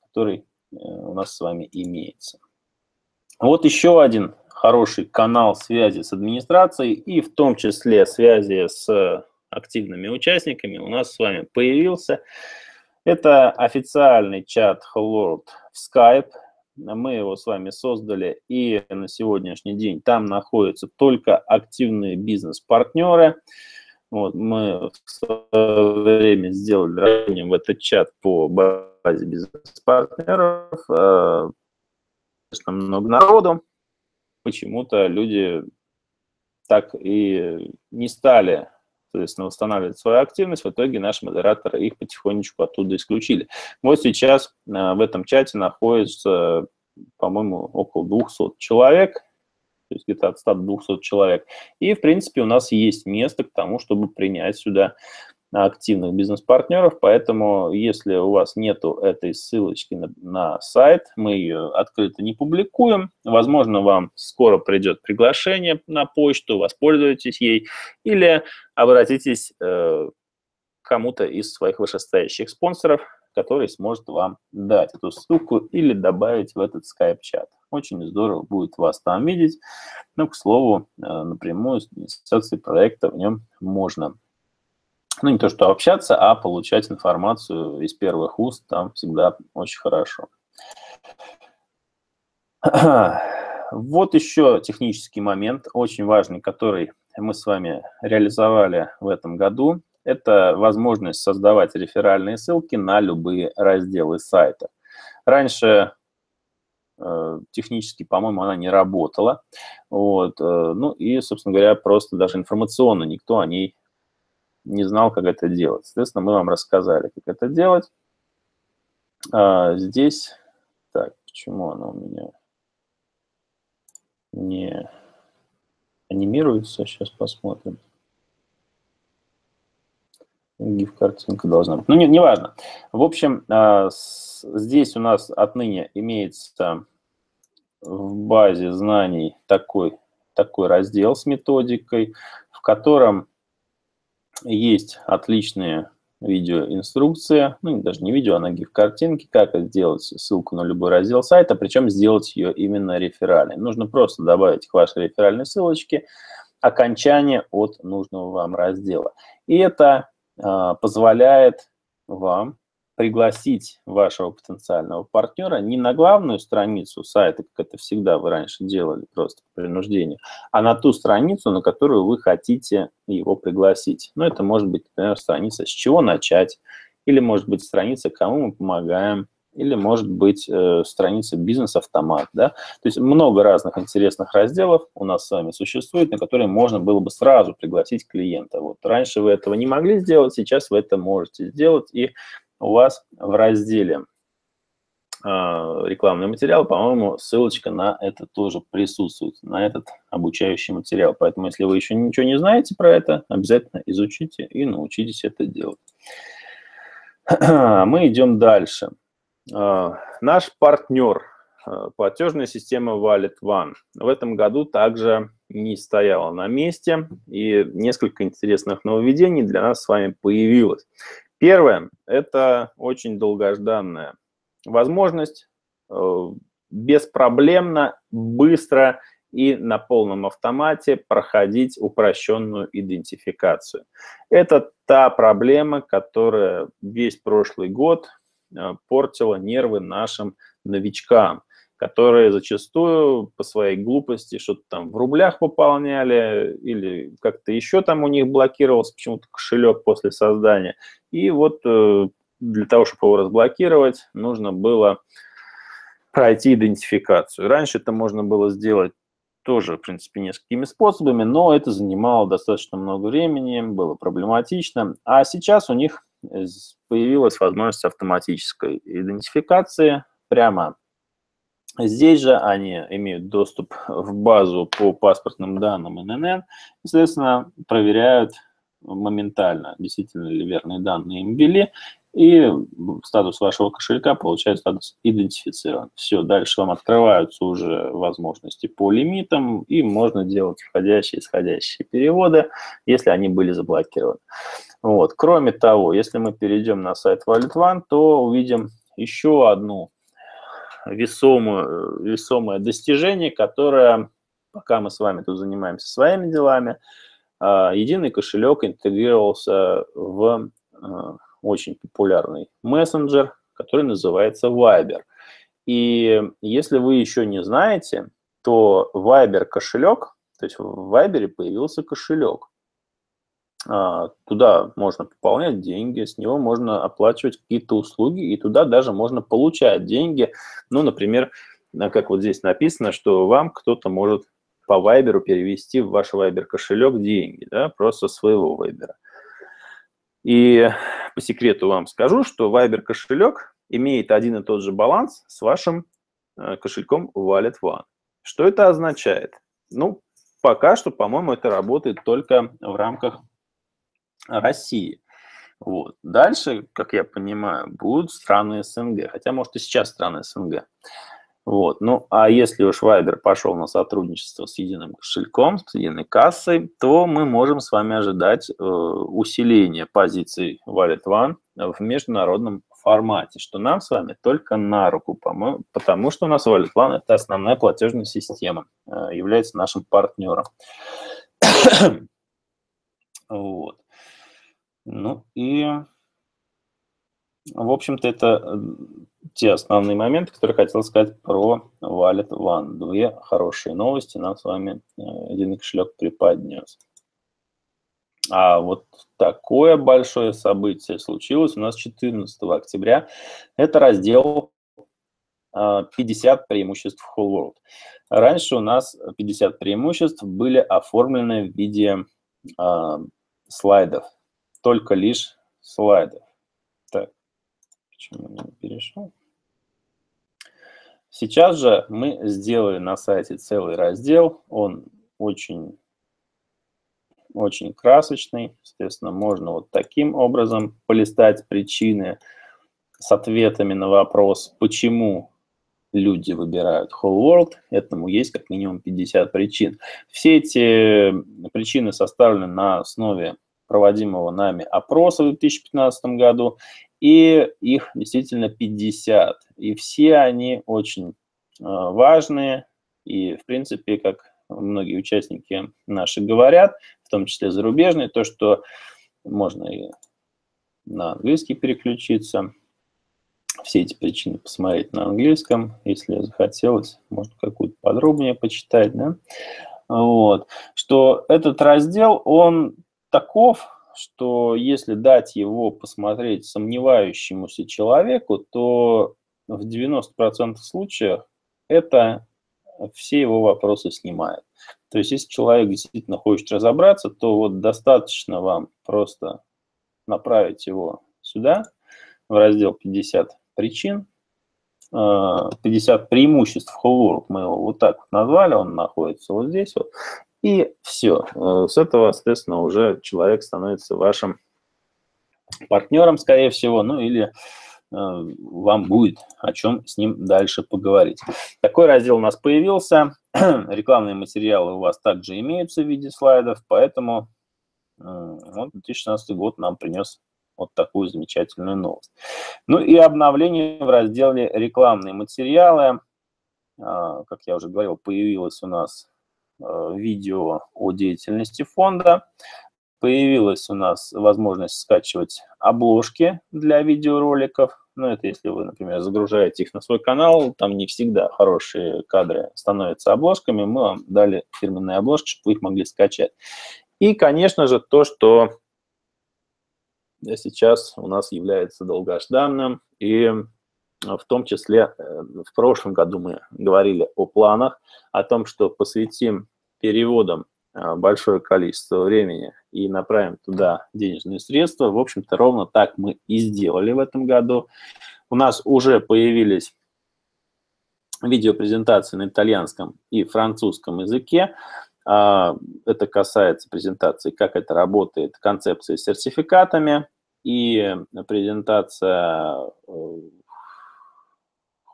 который э, у нас с вами имеется. Вот еще один хороший канал связи с администрацией и в том числе связи с активными участниками у нас с вами появился. Это официальный чат Hello в Skype. Мы его с вами создали, и на сегодняшний день там находятся только активные бизнес-партнеры. Вот, мы в свое время сделали в этот чат по базе бизнес-партнеров, э, достаточно много народу, почему-то люди так и не стали, соответственно, восстанавливать свою активность. В итоге наши модераторы их потихонечку оттуда исключили. Вот сейчас э, в этом чате находится, по-моему, около 200 человек. то есть где-то от 100 до 200 человек. И, в принципе, у нас есть место к тому, чтобы принять сюда активных бизнес-партнеров, поэтому если у вас нету этой ссылочки на, на сайт, мы ее открыто не публикуем. Возможно, вам скоро придет приглашение на почту, воспользуйтесь ей или обратитесь э, к кому-то из своих вышестоящих спонсоров, который сможет вам дать эту ссылку или добавить в этот скайп-чат. Очень здорово будет вас там видеть. Но, к слову, э, напрямую с администрацией проекта в нем можно ну, не то что общаться, а получать информацию из первых уст там всегда очень хорошо. Вот еще технический момент, очень важный, который мы с вами реализовали в этом году. Это возможность создавать реферальные ссылки на любые разделы сайта. Раньше э, технически, по-моему, она не работала. Вот. Э, ну и, собственно говоря, просто даже информационно никто о ней не знал, как это делать. Соответственно, мы вам рассказали, как это делать. А, здесь, так, почему оно у меня не анимируется? Сейчас посмотрим. GIF-картинка должна быть. Ну, не, неважно. В общем, а, здесь у нас отныне имеется в базе знаний такой, такой раздел с методикой, в котором есть отличные видеоинструкция, ну, даже не видео, а на GIF-картинке, как сделать ссылку на любой раздел сайта, причем сделать ее именно реферальной. Нужно просто добавить к вашей реферальной ссылочке окончание от нужного вам раздела. И это э, позволяет вам пригласить вашего потенциального партнера не на главную страницу сайта, как это всегда вы раньше делали, просто по принуждению, а на ту страницу, на которую вы хотите его пригласить. Ну, это может быть, например, страница «С чего начать?» или, может быть, страница «Кому мы помогаем?» или, может быть, э, страница «Бизнес-автомат». Да? То есть много разных интересных разделов у нас с вами существует, на которые можно было бы сразу пригласить клиента. Вот раньше вы этого не могли сделать, сейчас вы это можете сделать, и у вас в разделе а, рекламный материал, по-моему, ссылочка на это тоже присутствует, на этот обучающий материал. Поэтому, если вы еще ничего не знаете про это, обязательно изучите и научитесь это делать. Мы идем дальше. А, наш партнер, а, платежная система Wallet One, в этом году также не стояла на месте, и несколько интересных нововведений для нас с вами появилось. Первое – это очень долгожданная возможность э, беспроблемно, быстро и на полном автомате проходить упрощенную идентификацию. Это та проблема, которая весь прошлый год э, портила нервы нашим новичкам – которые зачастую по своей глупости что-то там в рублях пополняли или как-то еще там у них блокировался почему-то кошелек после создания. И вот э, для того, чтобы его разблокировать, нужно было пройти идентификацию. Раньше это можно было сделать тоже, в принципе, несколькими способами, но это занимало достаточно много времени, было проблематично. А сейчас у них появилась возможность автоматической идентификации прямо Здесь же они имеют доступ в базу по паспортным данным ННН и, соответственно, проверяют моментально, действительно ли верные данные им ввели, и статус вашего кошелька получает статус идентифицирован. Все, дальше вам открываются уже возможности по лимитам, и можно делать входящие и исходящие переводы, если они были заблокированы. Вот. Кроме того, если мы перейдем на сайт Wallet One, то увидим еще одну весомое, весомое достижение, которое, пока мы с вами тут занимаемся своими делами, а, единый кошелек интегрировался в а, очень популярный мессенджер, который называется Viber. И если вы еще не знаете, то Viber кошелек, то есть в Viber появился кошелек. А, туда можно пополнять деньги, с него можно оплачивать какие-то услуги, и туда даже можно получать деньги. Ну, например, как вот здесь написано, что вам кто-то может по Вайберу перевести в ваш Вайбер кошелек деньги, да, просто своего Вайбера. И по секрету вам скажу, что Вайбер кошелек имеет один и тот же баланс с вашим э, кошельком Wallet One. Что это означает? ну, пока что, по-моему, это работает только в рамках России. Вот. Дальше, как я понимаю, будут страны СНГ, хотя, может, и сейчас страны СНГ. Вот. Ну, а если уж Viber пошел на сотрудничество с единым кошельком, с единой кассой, то мы можем с вами ожидать э, усиления позиций Wallet One в международном формате, что нам с вами только на руку, потому что у нас Wallet One – это основная платежная система, э, является нашим партнером. вот. Ну и, в общем-то, это э, те основные моменты, которые хотел сказать про Wallet One. Две хорошие новости нам с вами э, единый кошелек преподнес. А вот такое большое событие случилось у нас 14 октября. Это раздел 50 э, преимуществ Whole World. Раньше у нас 50 преимуществ были оформлены в виде э, слайдов, только лишь слайдов. Так, почему не перешел? Сейчас же мы сделали на сайте целый раздел, он очень, очень красочный, соответственно, можно вот таким образом полистать причины с ответами на вопрос, почему люди выбирают Whole World, этому есть как минимум 50 причин. Все эти причины составлены на основе проводимого нами опроса в 2015 году и их действительно 50. И все они очень э, важные, и, в принципе, как многие участники наши говорят, в том числе зарубежные, то, что можно и на английский переключиться, все эти причины посмотреть на английском, если захотелось, можно какую-то подробнее почитать, да, вот, что этот раздел, он таков, что если дать его посмотреть сомневающемуся человеку, то в 90% случаев это все его вопросы снимает. То есть, если человек действительно хочет разобраться, то вот достаточно вам просто направить его сюда, в раздел 50 причин, 50 э, преимуществ Whole мы его вот так вот назвали, он находится вот здесь вот, и все. Э, с этого, соответственно, уже человек становится вашим партнером, скорее всего, ну или э, вам будет о чем с ним дальше поговорить. Такой раздел у нас появился. Рекламные материалы у вас также имеются в виде слайдов, поэтому э, вот 2016 год нам принес вот такую замечательную новость. Ну и обновление в разделе рекламные материалы. Как я уже говорил, появилось у нас видео о деятельности фонда. Появилась у нас возможность скачивать обложки для видеороликов. Ну, это если вы, например, загружаете их на свой канал, там не всегда хорошие кадры становятся обложками. Мы вам дали фирменные обложки, чтобы вы их могли скачать. И, конечно же, то, что сейчас у нас является долгожданным и в том числе э, в прошлом году мы говорили о планах, о том, что посвятим переводам э, большое количество времени и направим туда денежные средства. В общем-то, ровно так мы и сделали в этом году. У нас уже появились видеопрезентации на итальянском и французском языке. А, это касается презентации, как это работает, концепции с сертификатами и презентация э,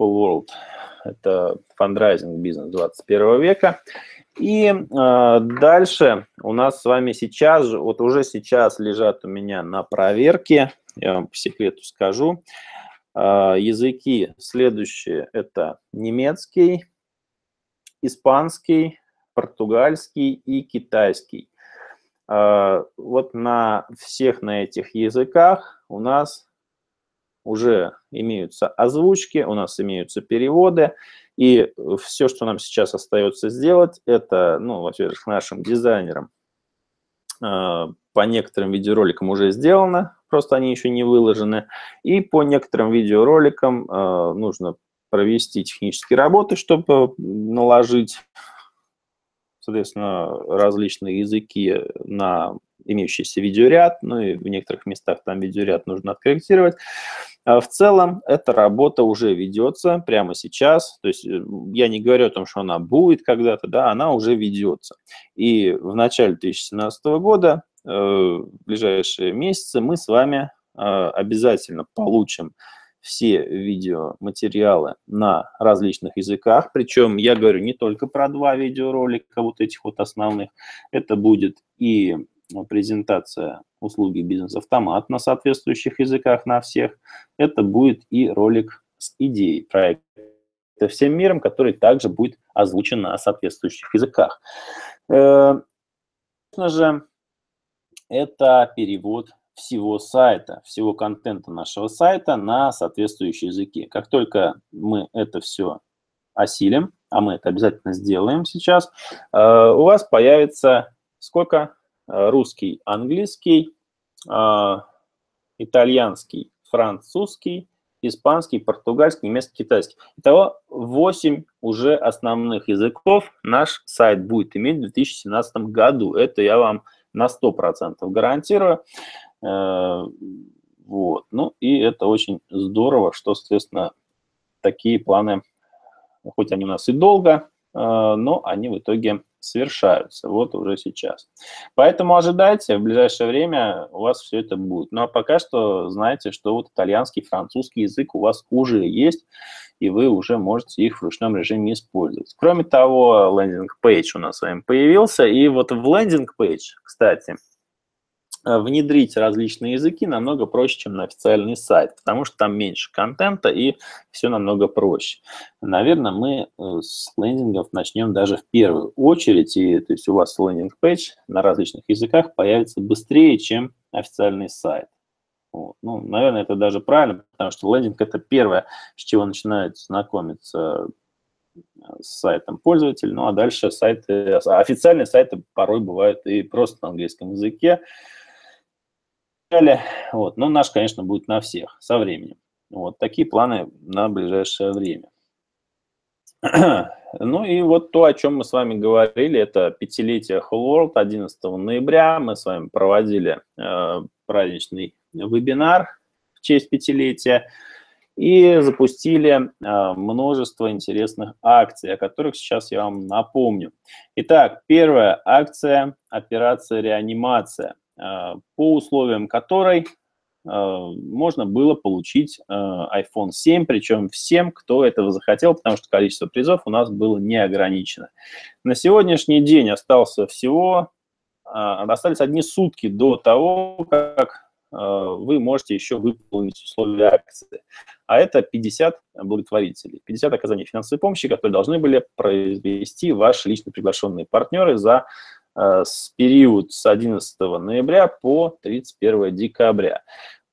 Whole World. Это фандрайзинг бизнес 21 века. И э, дальше у нас с вами сейчас, вот уже сейчас лежат у меня на проверке, я вам по секрету скажу, э, языки следующие – это немецкий, испанский, португальский и китайский. Э, вот на всех на этих языках у нас уже имеются озвучки, у нас имеются переводы, и все, что нам сейчас остается сделать, это, ну, во-первых, нашим дизайнерам э, по некоторым видеороликам уже сделано, просто они еще не выложены, и по некоторым видеороликам э, нужно провести технические работы, чтобы наложить, соответственно, различные языки на имеющийся видеоряд, ну и в некоторых местах там видеоряд нужно откорректировать. В целом, эта работа уже ведется прямо сейчас. То есть я не говорю о том, что она будет когда-то, да, она уже ведется. И в начале 2017 года, в ближайшие месяцы, мы с вами обязательно получим все видеоматериалы на различных языках. Причем я говорю не только про два видеоролика, вот этих вот основных. Это будет и презентация услуги бизнес-автомат на соответствующих языках на всех. Это будет и ролик с идеей проекта всем миром, который также будет озвучен на соответствующих языках. Э, конечно же, это перевод всего сайта, всего контента нашего сайта на соответствующие языки. Как только мы это все осилим, а мы это обязательно сделаем сейчас, э, у вас появится сколько? Русский, английский, э, итальянский, французский, испанский, португальский, немецкий, китайский. Итого 8 уже основных языков наш сайт будет иметь в 2017 году. Это я вам на 100% гарантирую. Э, вот. Ну и это очень здорово, что, соответственно, такие планы, хоть они у нас и долго, э, но они в итоге совершаются вот уже сейчас. Поэтому ожидайте, в ближайшее время у вас все это будет. Ну а пока что знаете, что вот итальянский, французский язык у вас уже есть, и вы уже можете их в ручном режиме использовать. Кроме того, landing page у нас с вами появился, и вот в landing page, кстати, внедрить различные языки намного проще, чем на официальный сайт, потому что там меньше контента и все намного проще. Наверное, мы э, с лендингов начнем даже в первую очередь, и то есть у вас landing page на различных языках появится быстрее, чем официальный сайт. Вот. Ну, наверное, это даже правильно, потому что лендинг – это первое, с чего начинают знакомиться э, с сайтом пользователь, ну а дальше сайты, официальные сайты порой бывают и просто на английском языке, далее. Вот. Но наш, конечно, будет на всех со временем. Вот такие планы на ближайшее время. Ну и вот то, о чем мы с вами говорили, это пятилетие Whole World 11 ноября. Мы с вами проводили э, праздничный вебинар в честь пятилетия и запустили э, множество интересных акций, о которых сейчас я вам напомню. Итак, первая акция – операция «Реанимация». Э, по условиям которой э, можно было получить э, iPhone 7, причем всем, кто этого захотел, потому что количество призов у нас было не ограничено. На сегодняшний день остался всего, остались одни сутки до того, как вы можете еще выполнить условия акции. А это 50 благотворителей, 50 оказаний финансовой помощи, которые должны были произвести ваши лично приглашенные партнеры за с период с 11 ноября по 31 декабря.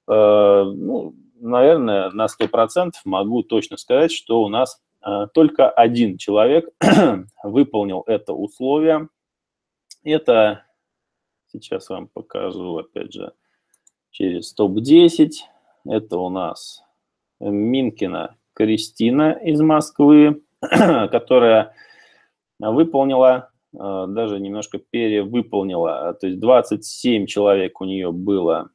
Э, ну, наверное, на 100% могу точно сказать, что у нас э, только один человек выполнил это условие. Это, сейчас вам покажу, опять же, через топ-10. Это у нас Минкина Кристина из Москвы, которая выполнила Э, даже немножко перевыполнила. То есть 27 человек у нее было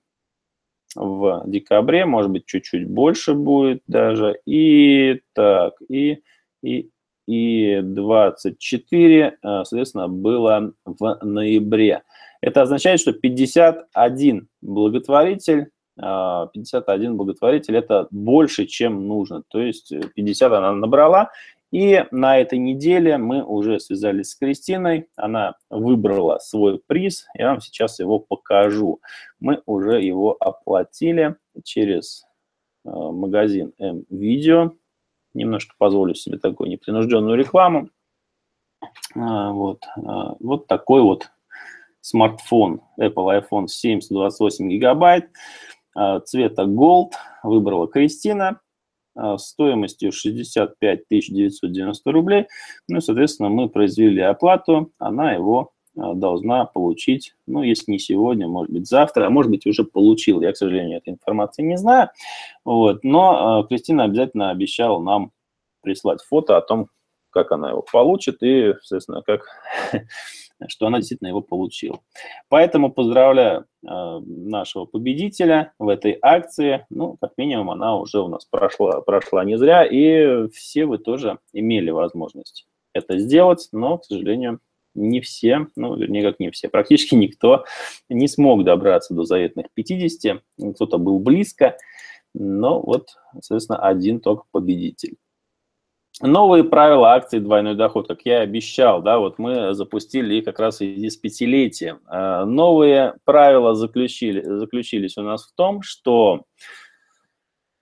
в декабре, может быть, чуть-чуть больше будет даже. И так, и, и, и 24, э, соответственно, было в ноябре. Это означает, что 51 благотворитель 51 э, благотворитель – это больше, чем нужно. То есть 50 она набрала, и на этой неделе мы уже связались с Кристиной, она выбрала свой приз, я вам сейчас его покажу. Мы уже его оплатили через э, магазин M-Video. Немножко позволю себе такую непринужденную рекламу. А, вот, а, вот такой вот смартфон Apple iPhone 7 128 гигабайт а, цвета Gold выбрала Кристина. А, стоимостью 65 990 рублей. Ну, соответственно, мы произвели оплату, она его а, должна получить, ну, если не сегодня, может быть, завтра, а может быть, уже получил. Я, к сожалению, этой информации не знаю. Вот. Но э, Кристина обязательно обещала нам прислать фото о том, как она его получит и, соответственно, как что она действительно его получила. Поэтому поздравляю э, нашего победителя в этой акции. Ну, как минимум, она уже у нас прошла, прошла не зря, и все вы тоже имели возможность это сделать, но, к сожалению, не все, ну, вернее, как не все, практически никто не смог добраться до заветных 50, кто-то был близко, но вот, соответственно, один только победитель. Новые правила акции «Двойной доход», как я и обещал, да, вот мы запустили их как раз из пятилетия. А, новые правила заключили, заключились у нас в том, что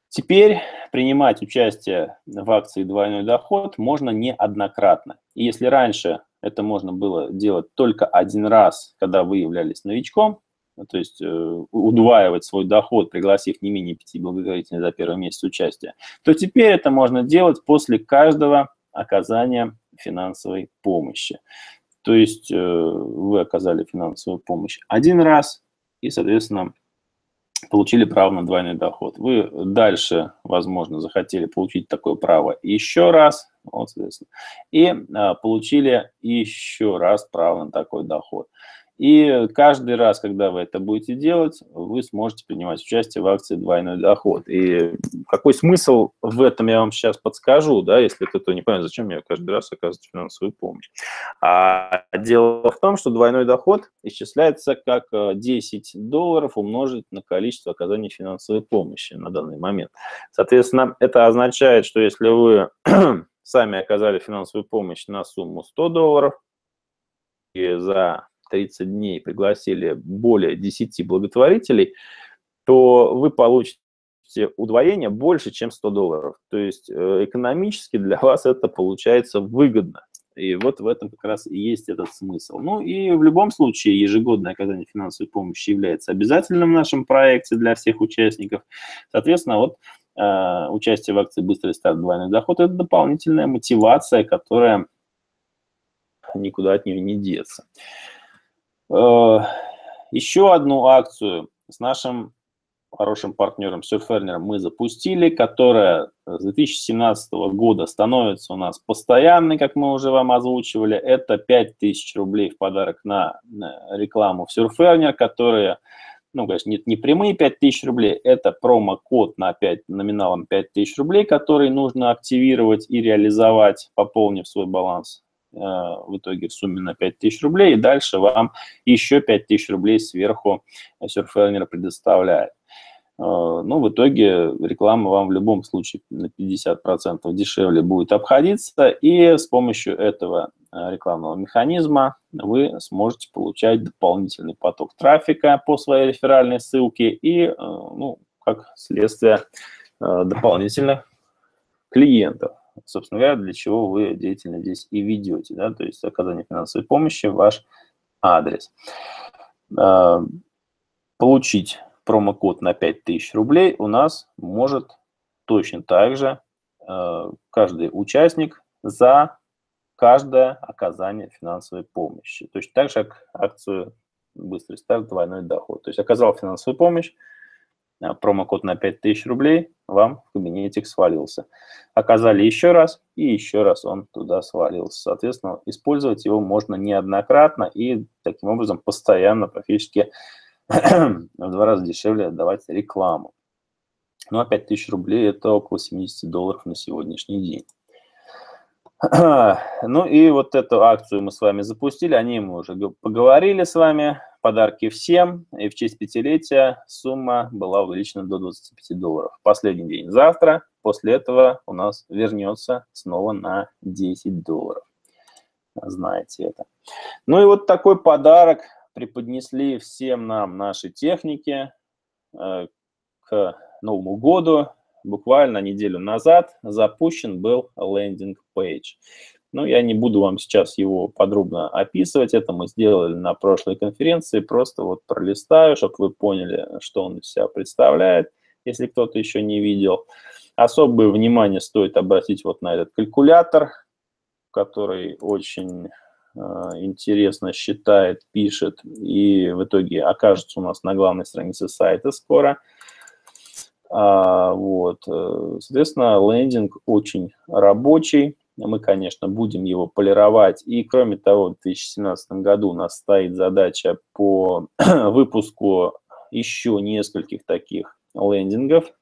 теперь принимать участие в акции «Двойной доход» можно неоднократно. И если раньше это можно было делать только один раз, когда вы являлись новичком, то есть э, удваивать свой доход, пригласив не менее пяти благотворительных за первый месяц участия, то теперь это можно делать после каждого оказания финансовой помощи. То есть э, вы оказали финансовую помощь один раз и, соответственно, получили право на двойной доход. Вы дальше, возможно, захотели получить такое право еще раз, вот, соответственно, и а, получили еще раз право на такой доход. И каждый раз, когда вы это будете делать, вы сможете принимать участие в акции «Двойной доход». И какой смысл в этом я вам сейчас подскажу, да, если кто-то не понимает, зачем мне каждый раз оказывать финансовую помощь. А дело в том, что двойной доход исчисляется как 10 э, долларов умножить на количество оказания финансовой помощи на данный момент. Соответственно, это означает, что если вы сами оказали финансовую помощь на сумму 100 долларов, и за 30 дней пригласили более 10 благотворителей, то вы получите удвоение больше, чем 100 долларов. То есть э, экономически для вас это получается выгодно. И вот в этом как раз и есть этот смысл. Ну и в любом случае ежегодное оказание финансовой помощи является обязательным в нашем проекте для всех участников. Соответственно, вот э, участие в акции «Быстрый старт. Двойной доход» – это дополнительная мотивация, которая никуда от нее не деться. Э, еще одну акцию с нашим хорошим партнером Surferner мы запустили, которая с 2017 года становится у нас постоянной, как мы уже вам озвучивали. Это 5000 рублей в подарок на, рекламу в Surferner, которая, ну, конечно, нет, не прямые 5000 рублей, это промокод на 5, номиналом 5000 рублей, который нужно активировать и реализовать, пополнив свой баланс в итоге в сумме на 5000 рублей, и дальше вам еще 5000 рублей сверху Surferner предоставляет. Э, ну, в итоге реклама вам в любом случае на 50% дешевле будет обходиться, и с помощью этого э, рекламного механизма вы сможете получать дополнительный поток трафика по своей реферальной ссылке и, ну, как следствие, дополнительных клиентов собственно говоря, для чего вы деятельно здесь и ведете, да, то есть оказание финансовой помощи ваш адрес. А, получить промокод на 5000 рублей у нас может точно так же а, каждый участник за каждое оказание финансовой помощи. Точно так же, как акцию «Быстрый старт. Двойной доход». То есть оказал финансовую помощь, промокод на 5000 рублей вам в кабинетик свалился. Оказали еще раз, и еще раз он туда свалился. Соответственно, использовать его можно неоднократно и таким образом постоянно, практически в два раза дешевле отдавать рекламу. Ну, а 5000 рублей – это около 70 долларов на сегодняшний день. Ну и вот эту акцию мы с вами запустили, о ней мы уже поговорили с вами подарки всем, и в честь пятилетия сумма была увеличена до 25 долларов. Последний день завтра, после этого у нас вернется снова на 10 долларов. Знаете это. Ну и вот такой подарок преподнесли всем нам наши техники э, к Новому году. Буквально неделю назад запущен был лендинг-пейдж. Ну, я не буду вам сейчас его подробно описывать, это мы сделали на прошлой конференции, просто вот пролистаю, чтобы вы поняли, что он из себя представляет, если кто-то еще не видел. Особое внимание стоит обратить вот на этот калькулятор, который очень э, интересно считает, пишет и в итоге окажется у нас на главной странице сайта скоро. А, вот, э, соответственно, лендинг очень рабочий, Мы, конечно, будем его полировать. И, кроме того, в 2017 году у нас стоит задача по выпуску еще нескольких таких лендингов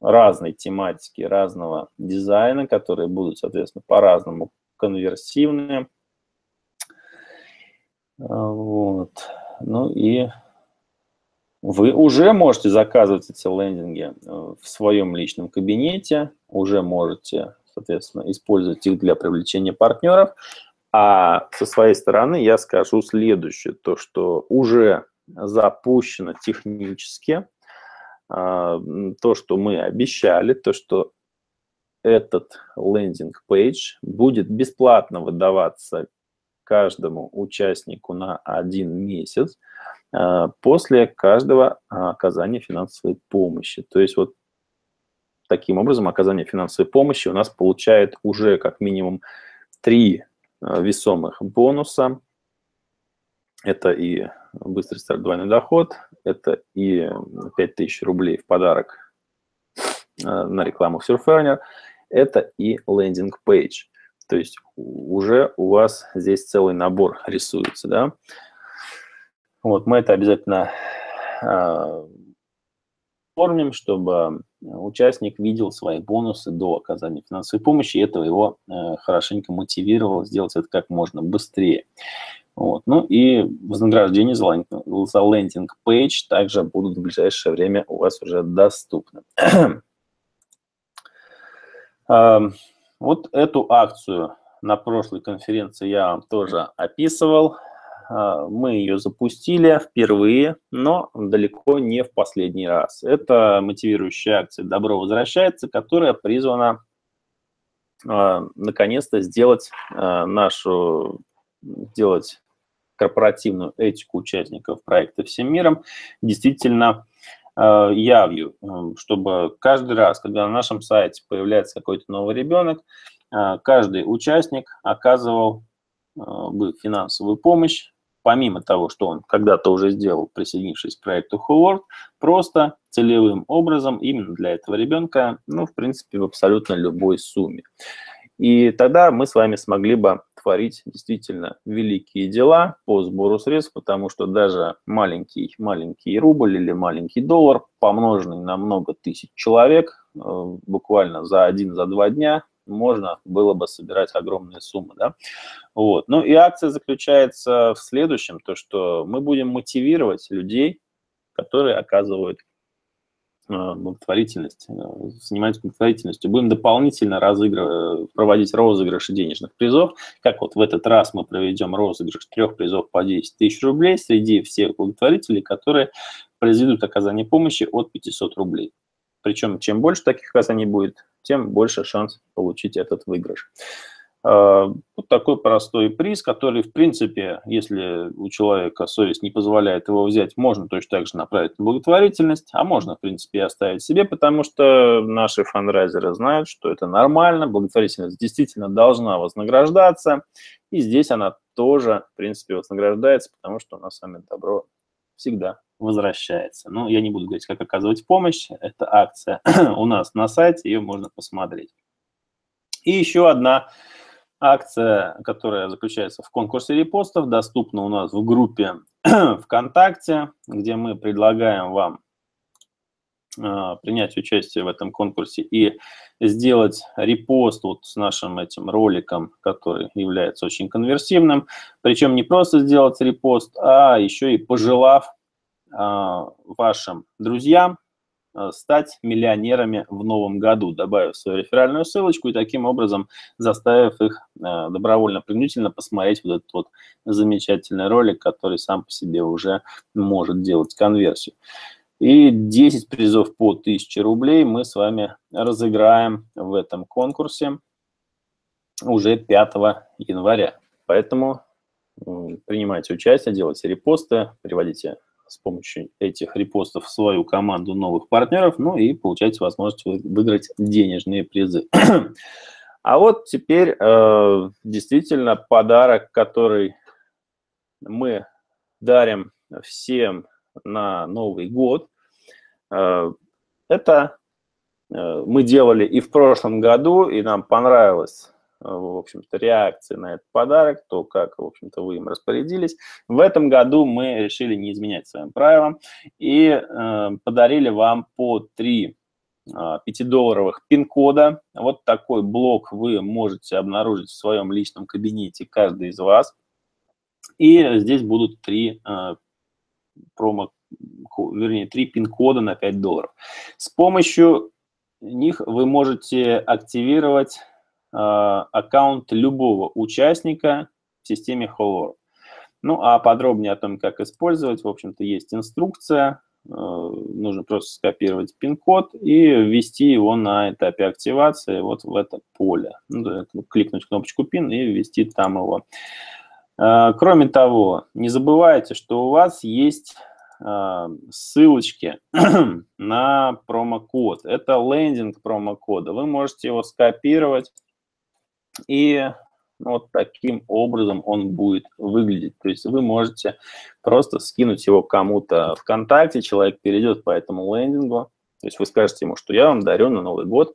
разной тематики, разного дизайна, которые будут, соответственно, по-разному конверсивные. Вот. Ну и вы уже можете заказывать эти лендинги э, в своем личном кабинете, уже можете, соответственно, использовать их для привлечения партнеров. А со своей стороны я скажу следующее, то, что уже запущено технически, а, то, что мы обещали, то, что этот лендинг-пейдж будет бесплатно выдаваться каждому участнику на один месяц а, после каждого оказания финансовой помощи. То есть вот таким образом оказание финансовой помощи у нас получает уже как минимум три а, весомых бонуса. Это и быстрый старт, двойной доход, это и 5000 рублей в подарок на рекламу в Surferner, это и лендинг-пейдж. То есть уже у вас здесь целый набор рисуется, да. Вот мы это обязательно э, оформим, чтобы участник видел свои бонусы до оказания финансовой помощи, и этого его э, хорошенько мотивировало сделать это как можно быстрее. Вот. Ну и вознаграждение за, за лендинг-пейдж также будут в ближайшее время у вас уже доступны. Вот эту акцию на прошлой конференции я вам тоже описывал. А, мы ее запустили впервые, но далеко не в последний раз. Это мотивирующая акция «Добро возвращается», которая призвана а, наконец-то сделать а, нашу, сделать корпоративную этику участников проекта «Всем миром» действительно Э, явью, эм, чтобы каждый раз, когда на нашем сайте появляется какой-то новый ребенок, э, каждый участник оказывал э, бы финансовую помощь, помимо того, что он когда-то уже сделал, присоединившись к проекту Howard, просто целевым образом именно для этого ребенка, ну, в принципе, в абсолютно любой сумме. И тогда мы с вами смогли бы творить действительно великие дела по сбору средств, потому что даже маленький, маленький рубль или маленький доллар, помноженный на много тысяч человек, э, буквально за один, за два дня, можно было бы собирать огромные суммы. Да? Вот. Ну и акция заключается в следующем, то что мы будем мотивировать людей, которые оказывают Э, благотворительность, э, занимаются благотворительностью. Будем дополнительно разыгрывать, проводить розыгрыши денежных призов. Как вот в этот раз мы проведем розыгрыш трех призов по 10 тысяч рублей среди всех благотворителей, которые произведут оказание помощи от 500 рублей. Причем чем больше таких оказаний будет, тем больше шанс получить этот выигрыш. А, вот такой простой приз, который, в принципе, если у человека совесть не позволяет его взять, можно точно так же направить на благотворительность, а можно, в принципе, и оставить себе, потому что наши фандрайзеры знают, что это нормально, благотворительность действительно должна вознаграждаться, и здесь она тоже, в принципе, вознаграждается, потому что у нас с вами добро всегда возвращается. Но я не буду говорить, как оказывать помощь, это акция у нас на сайте, ее можно посмотреть. И еще одна Акция, которая заключается в конкурсе репостов, доступна у нас в группе ВКонтакте, где мы предлагаем вам э, принять участие в этом конкурсе и сделать репост вот с нашим этим роликом, который является очень конверсивным. Причем не просто сделать репост, а еще и пожелав вашим друзьям Э, стать миллионерами в новом году, добавив свою реферальную ссылочку и таким образом заставив их э, добровольно-принудительно посмотреть вот этот вот замечательный ролик, который сам по себе уже может делать конверсию. И 10 призов по 1000 рублей мы с вами разыграем в этом конкурсе уже 5 января. Поэтому принимайте участие, делайте репосты, приводите с помощью этих репостов в свою команду новых партнеров, ну и получаете возможность выиграть денежные призы. А вот теперь э, действительно подарок, который мы дарим всем на Новый год. Э, это э, мы делали и в прошлом году, и нам понравилось в общем-то, реакции на этот подарок, то, как, в общем-то, вы им распорядились. В этом году мы решили не изменять своим правилам и э, подарили вам по три 5-долларовых а, пин-кода. Вот такой блок вы можете обнаружить в своем личном кабинете, каждый из вас. И здесь будут три э, промо, вернее, три пин-кода на 5 долларов. С помощью них вы можете активировать аккаунт любого участника в системе Holor. Ну, а подробнее о том, как использовать, в общем-то, есть инструкция. Э, нужно просто скопировать пин-код и ввести его на этапе активации вот в это поле. Ну, кликнуть кнопочку пин и ввести там его. Э, кроме того, не забывайте, что у вас есть э, ссылочки на промокод. Это лендинг промокода. Вы можете его скопировать и вот таким образом он будет выглядеть. То есть вы можете просто скинуть его кому-то ВКонтакте, человек перейдет по этому лендингу, то есть вы скажете ему, что я вам дарю на Новый год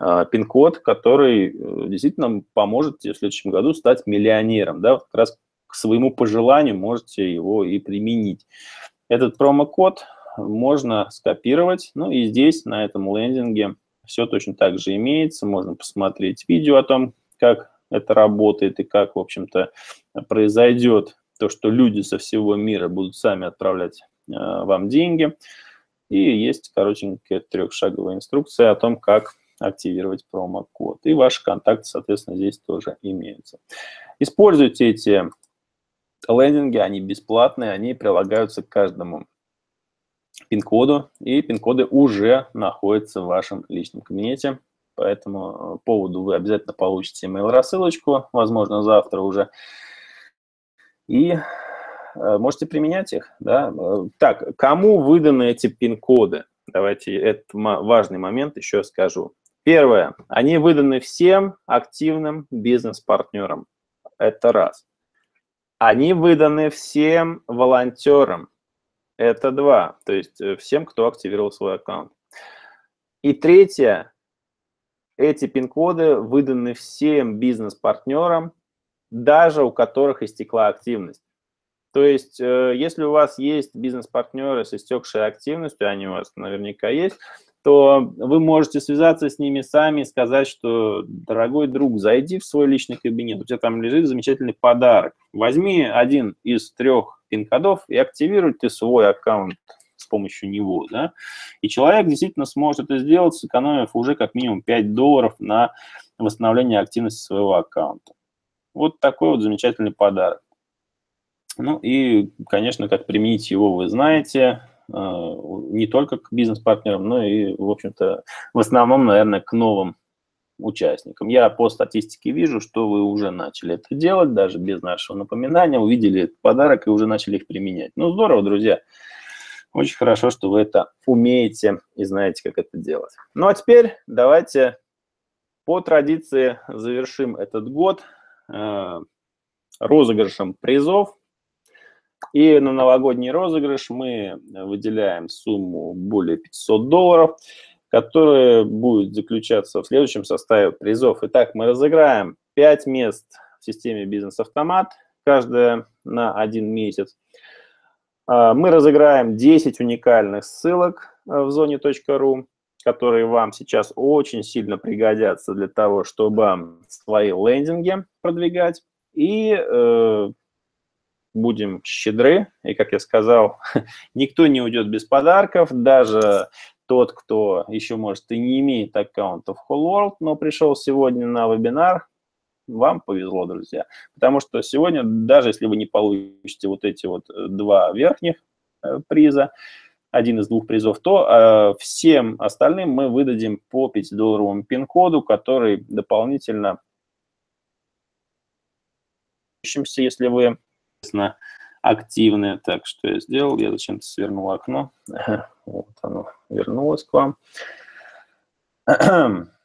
э, пин-код, который э, действительно поможет тебе в следующем году стать миллионером. Да, как раз к своему пожеланию можете его и применить. Этот промокод можно скопировать, ну и здесь, на этом лендинге, все точно так же имеется. Можно посмотреть видео о том, как это работает и как, в общем-то, произойдет то, что люди со всего мира будут сами отправлять э, вам деньги. И есть коротенькая трехшаговая инструкция о том, как активировать промокод. И ваши контакты, соответственно, здесь тоже имеются. Используйте эти лендинги, они бесплатные, они прилагаются к каждому пин-коду, и пин-коды уже находятся в вашем личном кабинете. По этому э, поводу вы обязательно получите email рассылочку, возможно, завтра уже. И э, можете применять их. Да? Э, так, кому выданы эти пин-коды? Давайте этот важный момент еще скажу. Первое. Они выданы всем активным бизнес-партнерам. Это раз. Они выданы всем волонтерам. Это два. То есть всем, кто активировал свой аккаунт. И третье эти пин-коды выданы всем бизнес-партнерам, даже у которых истекла активность. То есть, э, если у вас есть бизнес-партнеры с истекшей активностью, они у вас наверняка есть, то вы можете связаться с ними сами и сказать, что, дорогой друг, зайди в свой личный кабинет, у тебя там лежит замечательный подарок. Возьми один из трех пин-кодов и активируй ты свой аккаунт помощью него, да, и человек действительно сможет это сделать, сэкономив уже как минимум 5 долларов на восстановление активности своего аккаунта. Вот такой вот замечательный подарок. Ну и, конечно, как применить его, вы знаете, э, не только к бизнес-партнерам, но и, в общем-то, в основном, наверное, к новым участникам. Я по статистике вижу, что вы уже начали это делать, даже без нашего напоминания, увидели этот подарок и уже начали их применять. Ну, здорово, друзья. Очень хорошо, что вы это умеете и знаете, как это делать. Ну а теперь давайте по традиции завершим этот год э, розыгрышем призов. И на новогодний розыгрыш мы выделяем сумму более 500 долларов, которая будет заключаться в следующем составе призов. Итак, мы разыграем 5 мест в системе «Бизнес-автомат», каждая на один месяц. А, мы разыграем 10 уникальных ссылок э, в зоне .ру, которые вам сейчас очень сильно пригодятся для того, чтобы свои лендинги продвигать. И э, будем щедры. И, как я сказал, никто не уйдет без подарков, даже тот, кто еще, может, и не имеет аккаунта в Whole World, но пришел сегодня на вебинар, вам повезло, друзья. Потому что сегодня, даже если вы не получите вот эти вот э, два верхних э, приза, один из двух призов, то э, всем остальным мы выдадим по 5-долларовому пин-коду, который дополнительно, если вы активны. Так, что я сделал? Я зачем-то свернул окно. Вот оно вернулось к вам.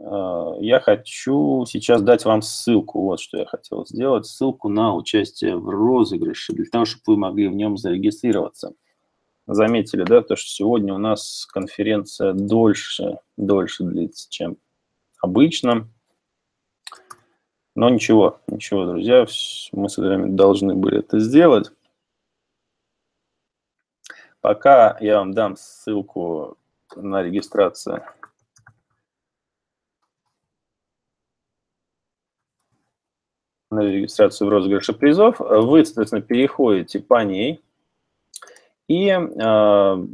Э, я хочу сейчас дать вам ссылку, вот что я хотел сделать, ссылку на участие в розыгрыше, для того, чтобы вы могли в нем зарегистрироваться. Заметили, да, то, что сегодня у нас конференция дольше, дольше длится, чем обычно. Но ничего, ничего, друзья, мы с вами должны были это сделать. Пока я вам дам ссылку на регистрацию. На регистрацию в розыгрыше призов, вы, соответственно, переходите по ней, и э,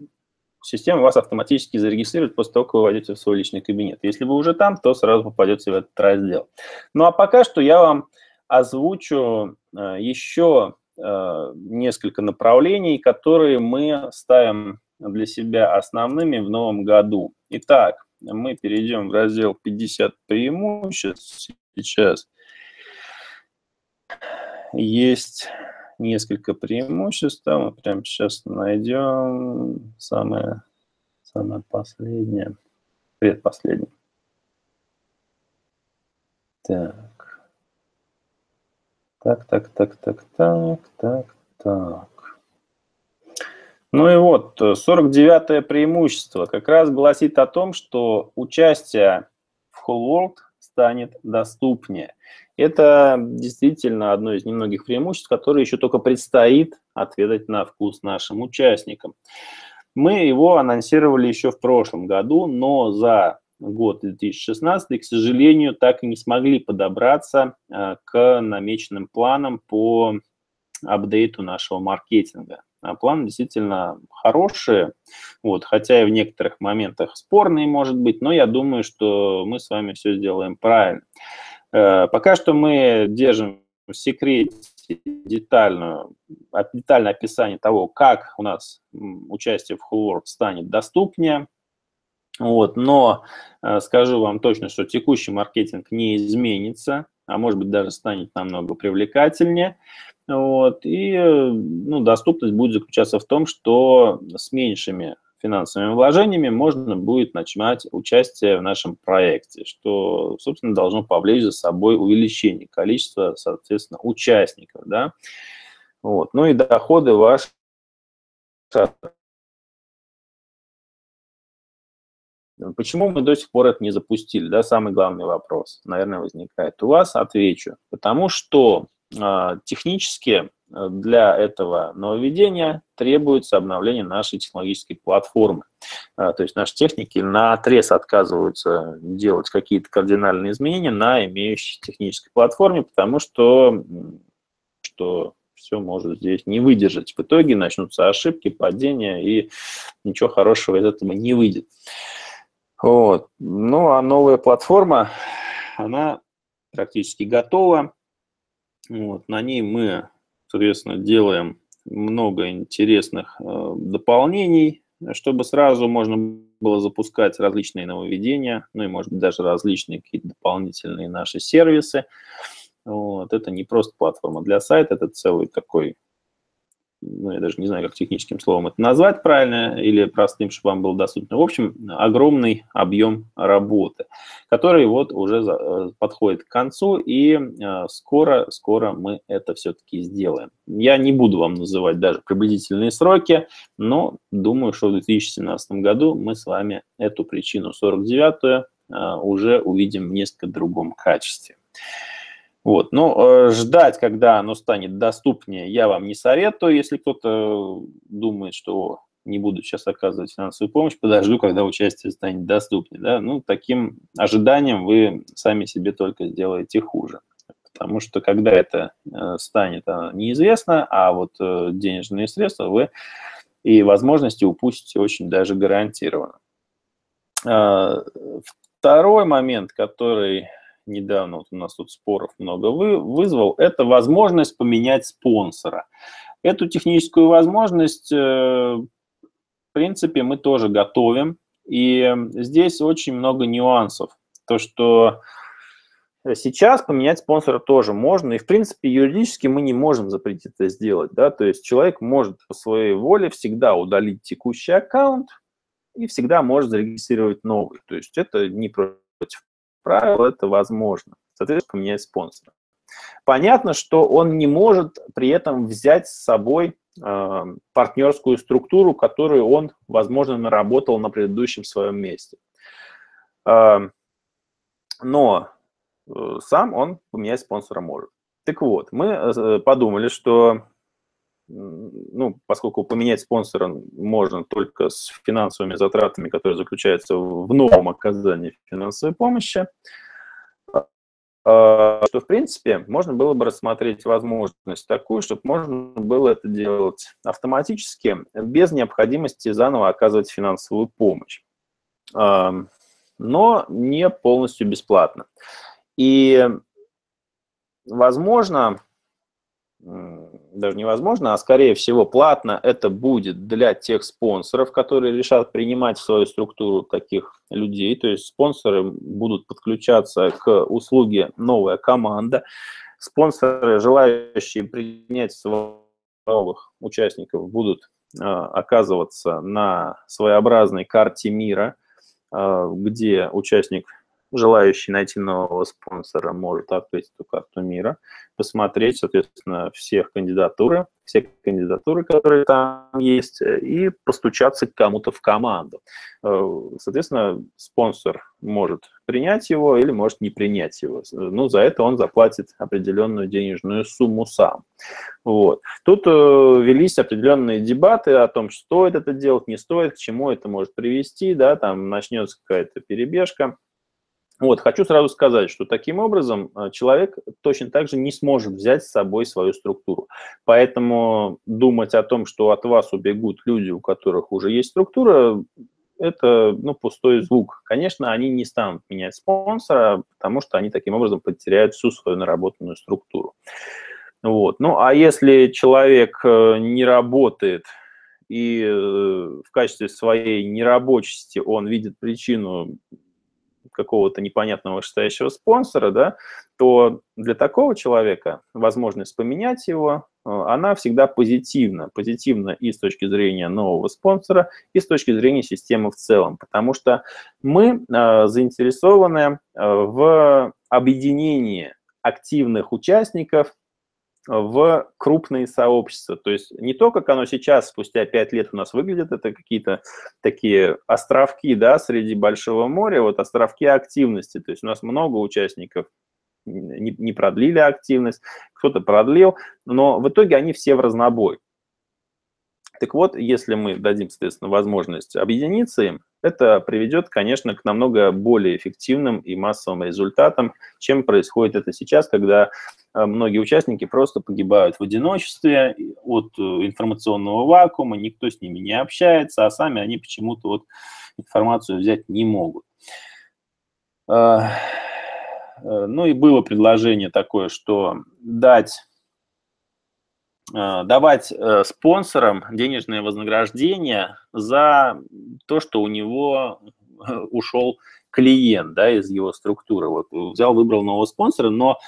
система вас автоматически зарегистрирует после того, как вы войдете в свой личный кабинет. Если вы уже там, то сразу попадете в этот раздел. Ну а пока что я вам озвучу э, еще э, несколько направлений, которые мы ставим для себя основными в новом году. Итак, мы перейдем в раздел 50 преимуществ сейчас. Есть несколько преимуществ. Мы прямо сейчас найдем самое, самое последнее, предпоследнее. Так. Так, так, так, так, так, так, так. Ну и вот, 49-е преимущество как раз гласит о том, что участие в Whole World станет доступнее. Это действительно одно из немногих преимуществ, которое еще только предстоит отведать на вкус нашим участникам. Мы его анонсировали еще в прошлом году, но за год 2016, к сожалению, так и не смогли подобраться э, к намеченным планам по апдейту нашего маркетинга. А планы действительно хорошие, вот, хотя и в некоторых моментах спорные, может быть, но я думаю, что мы с вами все сделаем правильно. Э, пока что мы держим в секрете детальную, детальное описание того, как у нас участие в Whole станет доступнее. Вот, но э, скажу вам точно, что текущий маркетинг не изменится, а может быть даже станет намного привлекательнее. Вот, и э, ну, доступность будет заключаться в том, что с меньшими финансовыми вложениями можно будет начинать участие в нашем проекте, что, собственно, должно повлечь за собой увеличение количества, соответственно, участников. Да? Вот. Ну и доходы ваши Почему мы до сих пор это не запустили? Да, самый главный вопрос, наверное, возникает у вас. Отвечу. Потому что технически Э, для этого нововведения требуется обновление нашей технологической платформы. А, то есть наши техники на отрез отказываются делать какие-то кардинальные изменения на имеющей технической платформе, потому что, что все может здесь не выдержать. В итоге начнутся ошибки, падения, и ничего хорошего из этого не выйдет. Вот. Ну, а новая платформа, она практически готова. Вот. На ней мы соответственно, делаем много интересных э, дополнений, чтобы сразу можно было запускать различные нововведения, ну и, может быть, даже различные какие-то дополнительные наши сервисы. Вот. Это не просто платформа для сайта, это целый такой ну, я даже не знаю, как техническим словом это назвать правильно или простым, чтобы вам было доступно. В общем, огромный объем работы, который вот уже э, подходит к концу, и скоро-скоро э, мы это все-таки сделаем. Я не буду вам называть даже приблизительные сроки, но думаю, что в 2017 году мы с вами эту причину 49-ю э, уже увидим в несколько другом качестве. Вот. Но э, ждать, когда оно станет доступнее, я вам не советую. Если кто-то думает, что не буду сейчас оказывать финансовую помощь, подожду, когда участие станет доступнее. Да? Ну, таким ожиданием вы сами себе только сделаете хуже. Потому что когда это э, станет, неизвестно, а вот э, денежные средства вы и возможности упустите очень даже гарантированно. Э, второй момент, который недавно вот у нас тут споров много вы, вызвал, это возможность поменять спонсора. Эту техническую возможность, э, в принципе, мы тоже готовим. И здесь очень много нюансов. То, что сейчас поменять спонсора тоже можно. И, в принципе, юридически мы не можем запретить это сделать. Да? То есть человек может по своей воле всегда удалить текущий аккаунт и всегда может зарегистрировать новый. То есть это не против правил это возможно. Соответственно, поменять спонсора. Понятно, что он не может при этом взять с собой э, партнерскую структуру, которую он, возможно, наработал на предыдущем своем месте. Э, но э, сам он поменять спонсора может. Так вот, мы э, подумали, что ну, поскольку поменять спонсора можно только с финансовыми затратами, которые заключаются в новом оказании финансовой помощи, а, что, в принципе, можно было бы рассмотреть возможность такую, чтобы можно было это делать автоматически, без необходимости заново оказывать финансовую помощь, но не полностью бесплатно. И, возможно, даже невозможно, а скорее всего платно это будет для тех спонсоров, которые решат принимать в свою структуру таких людей. То есть спонсоры будут подключаться к услуге «Новая команда». Спонсоры, желающие принять новых участников, будут э, оказываться на своеобразной карте мира, э, где участник желающий найти нового спонсора может открыть эту карту мира, посмотреть, соответственно, всех кандидатуры, все кандидатуры, которые там есть, и постучаться к кому-то в команду. Э, соответственно, спонсор может принять его или может не принять его. Ну, за это он заплатит определенную денежную сумму сам. Вот. Тут э, велись определенные дебаты о том, стоит это делать, не стоит, к чему это может привести, да, там начнется какая-то перебежка. Вот, хочу сразу сказать, что таким образом э, человек точно так же не сможет взять с собой свою структуру. Поэтому думать о том, что от вас убегут люди, у которых уже есть структура, это ну, пустой звук. Конечно, они не станут менять спонсора, потому что они таким образом потеряют всю свою наработанную структуру. Вот. Ну, а если человек э, не работает и э, в качестве своей нерабочести он видит причину какого-то непонятного вышестоящего спонсора, да, то для такого человека возможность поменять его, э, она всегда позитивна. Позитивна и с точки зрения нового спонсора, и с точки зрения системы в целом. Потому что мы э, заинтересованы э, в объединении активных участников в крупные сообщества. То есть не то, как оно сейчас, спустя пять лет у нас выглядит, это какие-то такие островки да, среди Большого моря, вот островки активности. То есть у нас много участников не, не продлили активность, кто-то продлил, но в итоге они все в разнобой. Так вот, если мы дадим, соответственно, возможность объединиться им, это приведет, конечно, к намного более эффективным и массовым результатам, чем происходит это сейчас, когда э, многие участники просто погибают в одиночестве от э, информационного вакуума, никто с ними не общается, а сами они почему-то вот информацию взять не могут. Э, ну и было предложение такое, что дать давать э, спонсорам денежное вознаграждение за то, что у него э, ушел клиент да, из его структуры. Вот взял, выбрал нового спонсора, но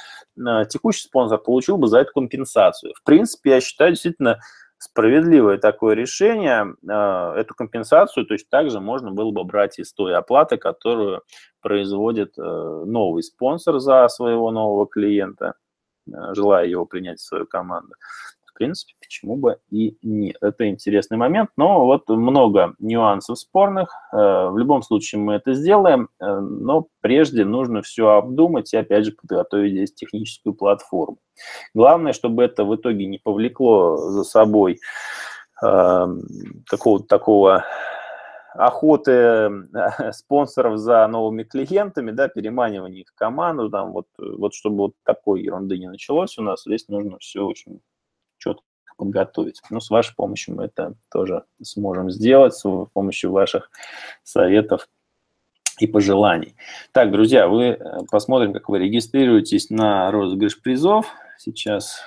текущий спонсор получил бы за это компенсацию. В принципе, я считаю действительно справедливое такое решение. Эту компенсацию точно так же можно было бы брать из той оплаты, которую производит новый спонсор за своего нового клиента, желая его принять в свою команду принципе, почему бы и нет. Это интересный момент, но вот много нюансов спорных. Э, в любом случае мы это сделаем, э, но прежде нужно все обдумать и, опять же, подготовить здесь техническую платформу. Главное, чтобы это в итоге не повлекло за собой э, какого-то такого охоты спонсоров за новыми клиентами, да, переманивание их в команду, там, вот, вот чтобы вот такой ерунды не началось у нас, здесь нужно все очень подготовить. Но с вашей помощью мы это тоже сможем сделать, с помощью ваших советов и пожеланий. Так, друзья, вы э, посмотрим, как вы регистрируетесь на розыгрыш призов. Сейчас,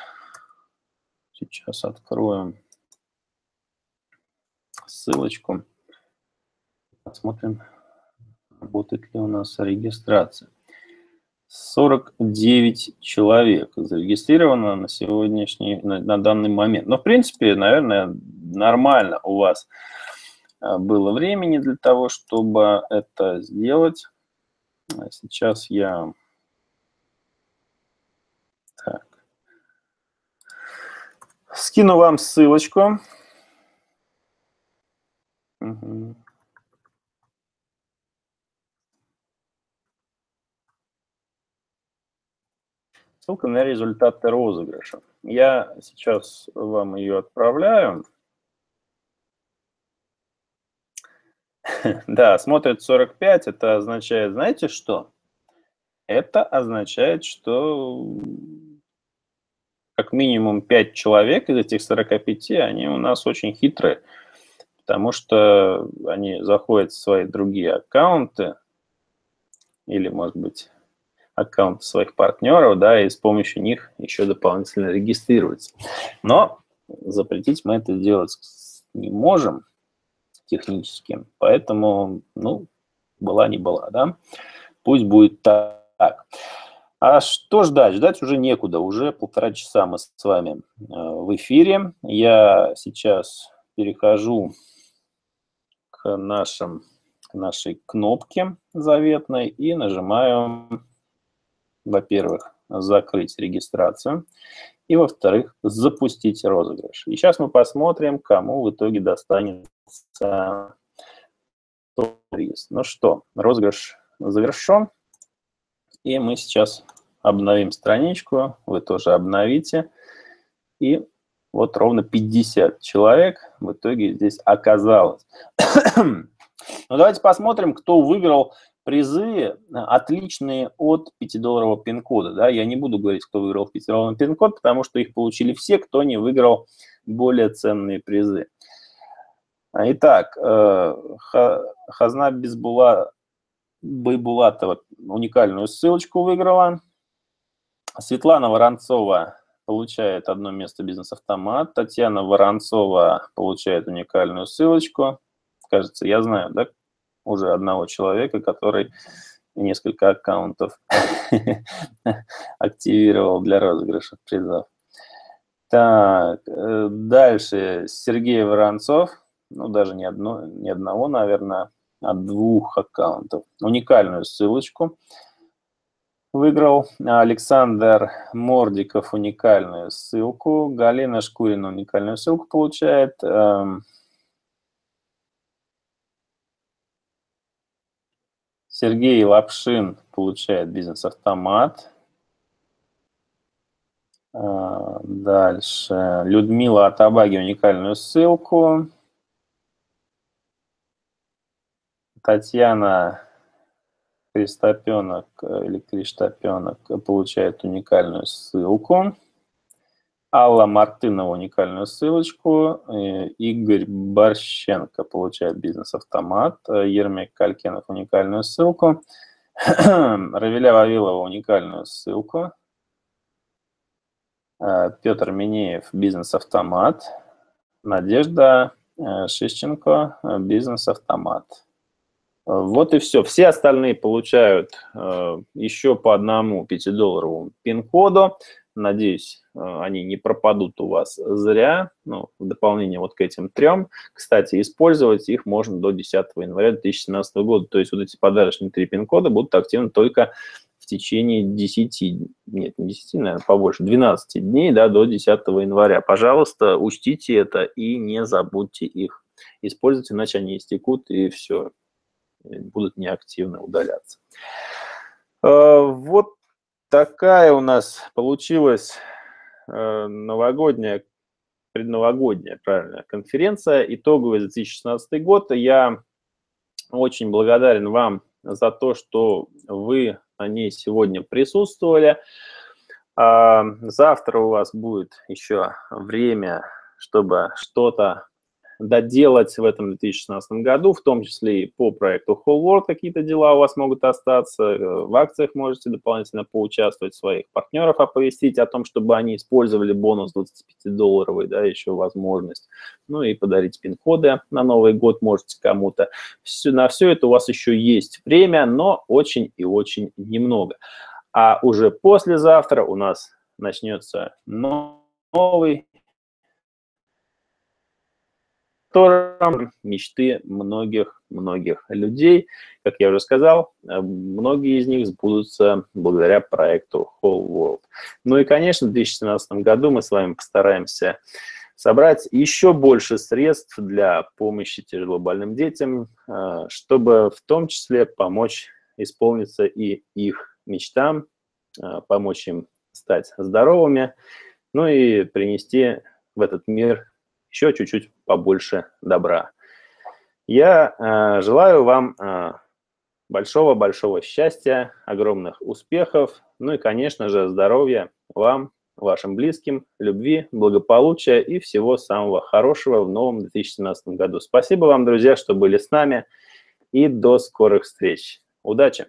сейчас откроем ссылочку. Посмотрим, работает ли у нас регистрация. 49 человек зарегистрировано на сегодняшний, на, на данный момент. Но, в принципе, наверное, нормально у вас а, было времени для того, чтобы это сделать. А сейчас я... Так. Скину вам ссылочку. Угу. Ссылка на результаты розыгрыша. Я сейчас вам ее отправляю. Да, смотрит 45, это означает, знаете что? Это означает, что как минимум 5 человек из этих 45, они у нас очень хитрые, потому что они заходят в свои другие аккаунты, или, может быть, аккаунты своих партнеров, да, и с помощью них еще дополнительно регистрируются. Но запретить мы это делать не можем технически, поэтому, ну, была не была, да. Пусть будет так. А что ждать? Ждать уже некуда. Уже полтора часа мы с вами э, в эфире. Я сейчас перехожу к, нашим, к нашей кнопке заветной и нажимаю, во-первых, закрыть регистрацию и, во-вторых, запустить розыгрыш. И сейчас мы посмотрим, кому в итоге достанется приз. Ну что, розыгрыш завершен. И мы сейчас обновим страничку, вы тоже обновите. И вот ровно 50 человек в итоге здесь оказалось. ну, давайте посмотрим, кто выиграл призы, отличные от 5-долларового пин-кода. Да? Я не буду говорить, кто выиграл 5-долларовый пин-код, потому что их получили все, кто не выиграл более ценные призы. Итак, э, Хазна Безбула Байбулатова уникальную ссылочку выиграла. Светлана Воронцова получает одно место бизнес-автомат. Татьяна Воронцова получает уникальную ссылочку. Кажется, я знаю, да, уже одного человека, который несколько аккаунтов активировал для розыгрыша призов. Так, э, дальше Сергей Воронцов, ну даже не, одно, не одного, наверное, от двух аккаунтов. Уникальную ссылочку выиграл. Александр Мордиков уникальную ссылку. Галина Шкурина уникальную ссылку получает. Сергей Лапшин получает бизнес-автомат. Э, дальше. Людмила Атабаги уникальную ссылку. Татьяна Кристопенок или Криштопенок получает уникальную ссылку. Алла Мартынова уникальную ссылочку. Игорь Борщенко получает бизнес-автомат. Ермек Калькенов уникальную ссылку. Равиля Вавилова уникальную ссылку. Петр Минеев бизнес-автомат. Надежда Шищенко бизнес-автомат. Вот и все. Все остальные получают э, еще по одному 5-долларовому пин-коду. Надеюсь, э, они не пропадут у вас зря. Ну, в дополнение вот к этим трем. Кстати, использовать их можно до 10 января 2017 года. То есть вот эти подарочные три пин-кода будут активны только в течение 10, нет, не 10, наверное, побольше, 12 дней да, до 10 января. Пожалуйста, учтите это и не забудьте их использовать, иначе они истекут и все, будут неактивно удаляться. Э, вот такая у нас получилась новогодняя, предновогодняя, правильно, конференция, итоговая за 2016 год. Я очень благодарен вам за то, что вы на ней сегодня присутствовали. А, завтра у вас будет еще время, чтобы что-то доделать в этом 2016 году, в том числе и по проекту Whole World какие-то дела у вас могут остаться, э, в акциях можете дополнительно поучаствовать, своих партнеров оповестить о том, чтобы они использовали бонус 25-долларовый, да, еще возможность, ну и подарить пин-коды на Новый год можете кому-то. Все, на все это у вас еще есть время, но очень и очень немного. А уже послезавтра у нас начнется новый котором мечты многих-многих людей. Как я уже сказал, э, многие из них сбудутся благодаря проекту Whole World. Ну и, конечно, в 2017 году мы с вами постараемся собрать еще больше средств для помощи тяжелобольным детям, э, чтобы в том числе помочь исполниться и их мечтам, э, помочь им стать здоровыми, ну и принести в этот мир еще чуть-чуть побольше добра. Я э, желаю вам э, большого-большого счастья, огромных успехов, ну и, конечно же, здоровья вам, вашим близким, любви, благополучия и всего самого хорошего в новом 2017 году. Спасибо вам, друзья, что были с нами, и до скорых встреч. Удачи!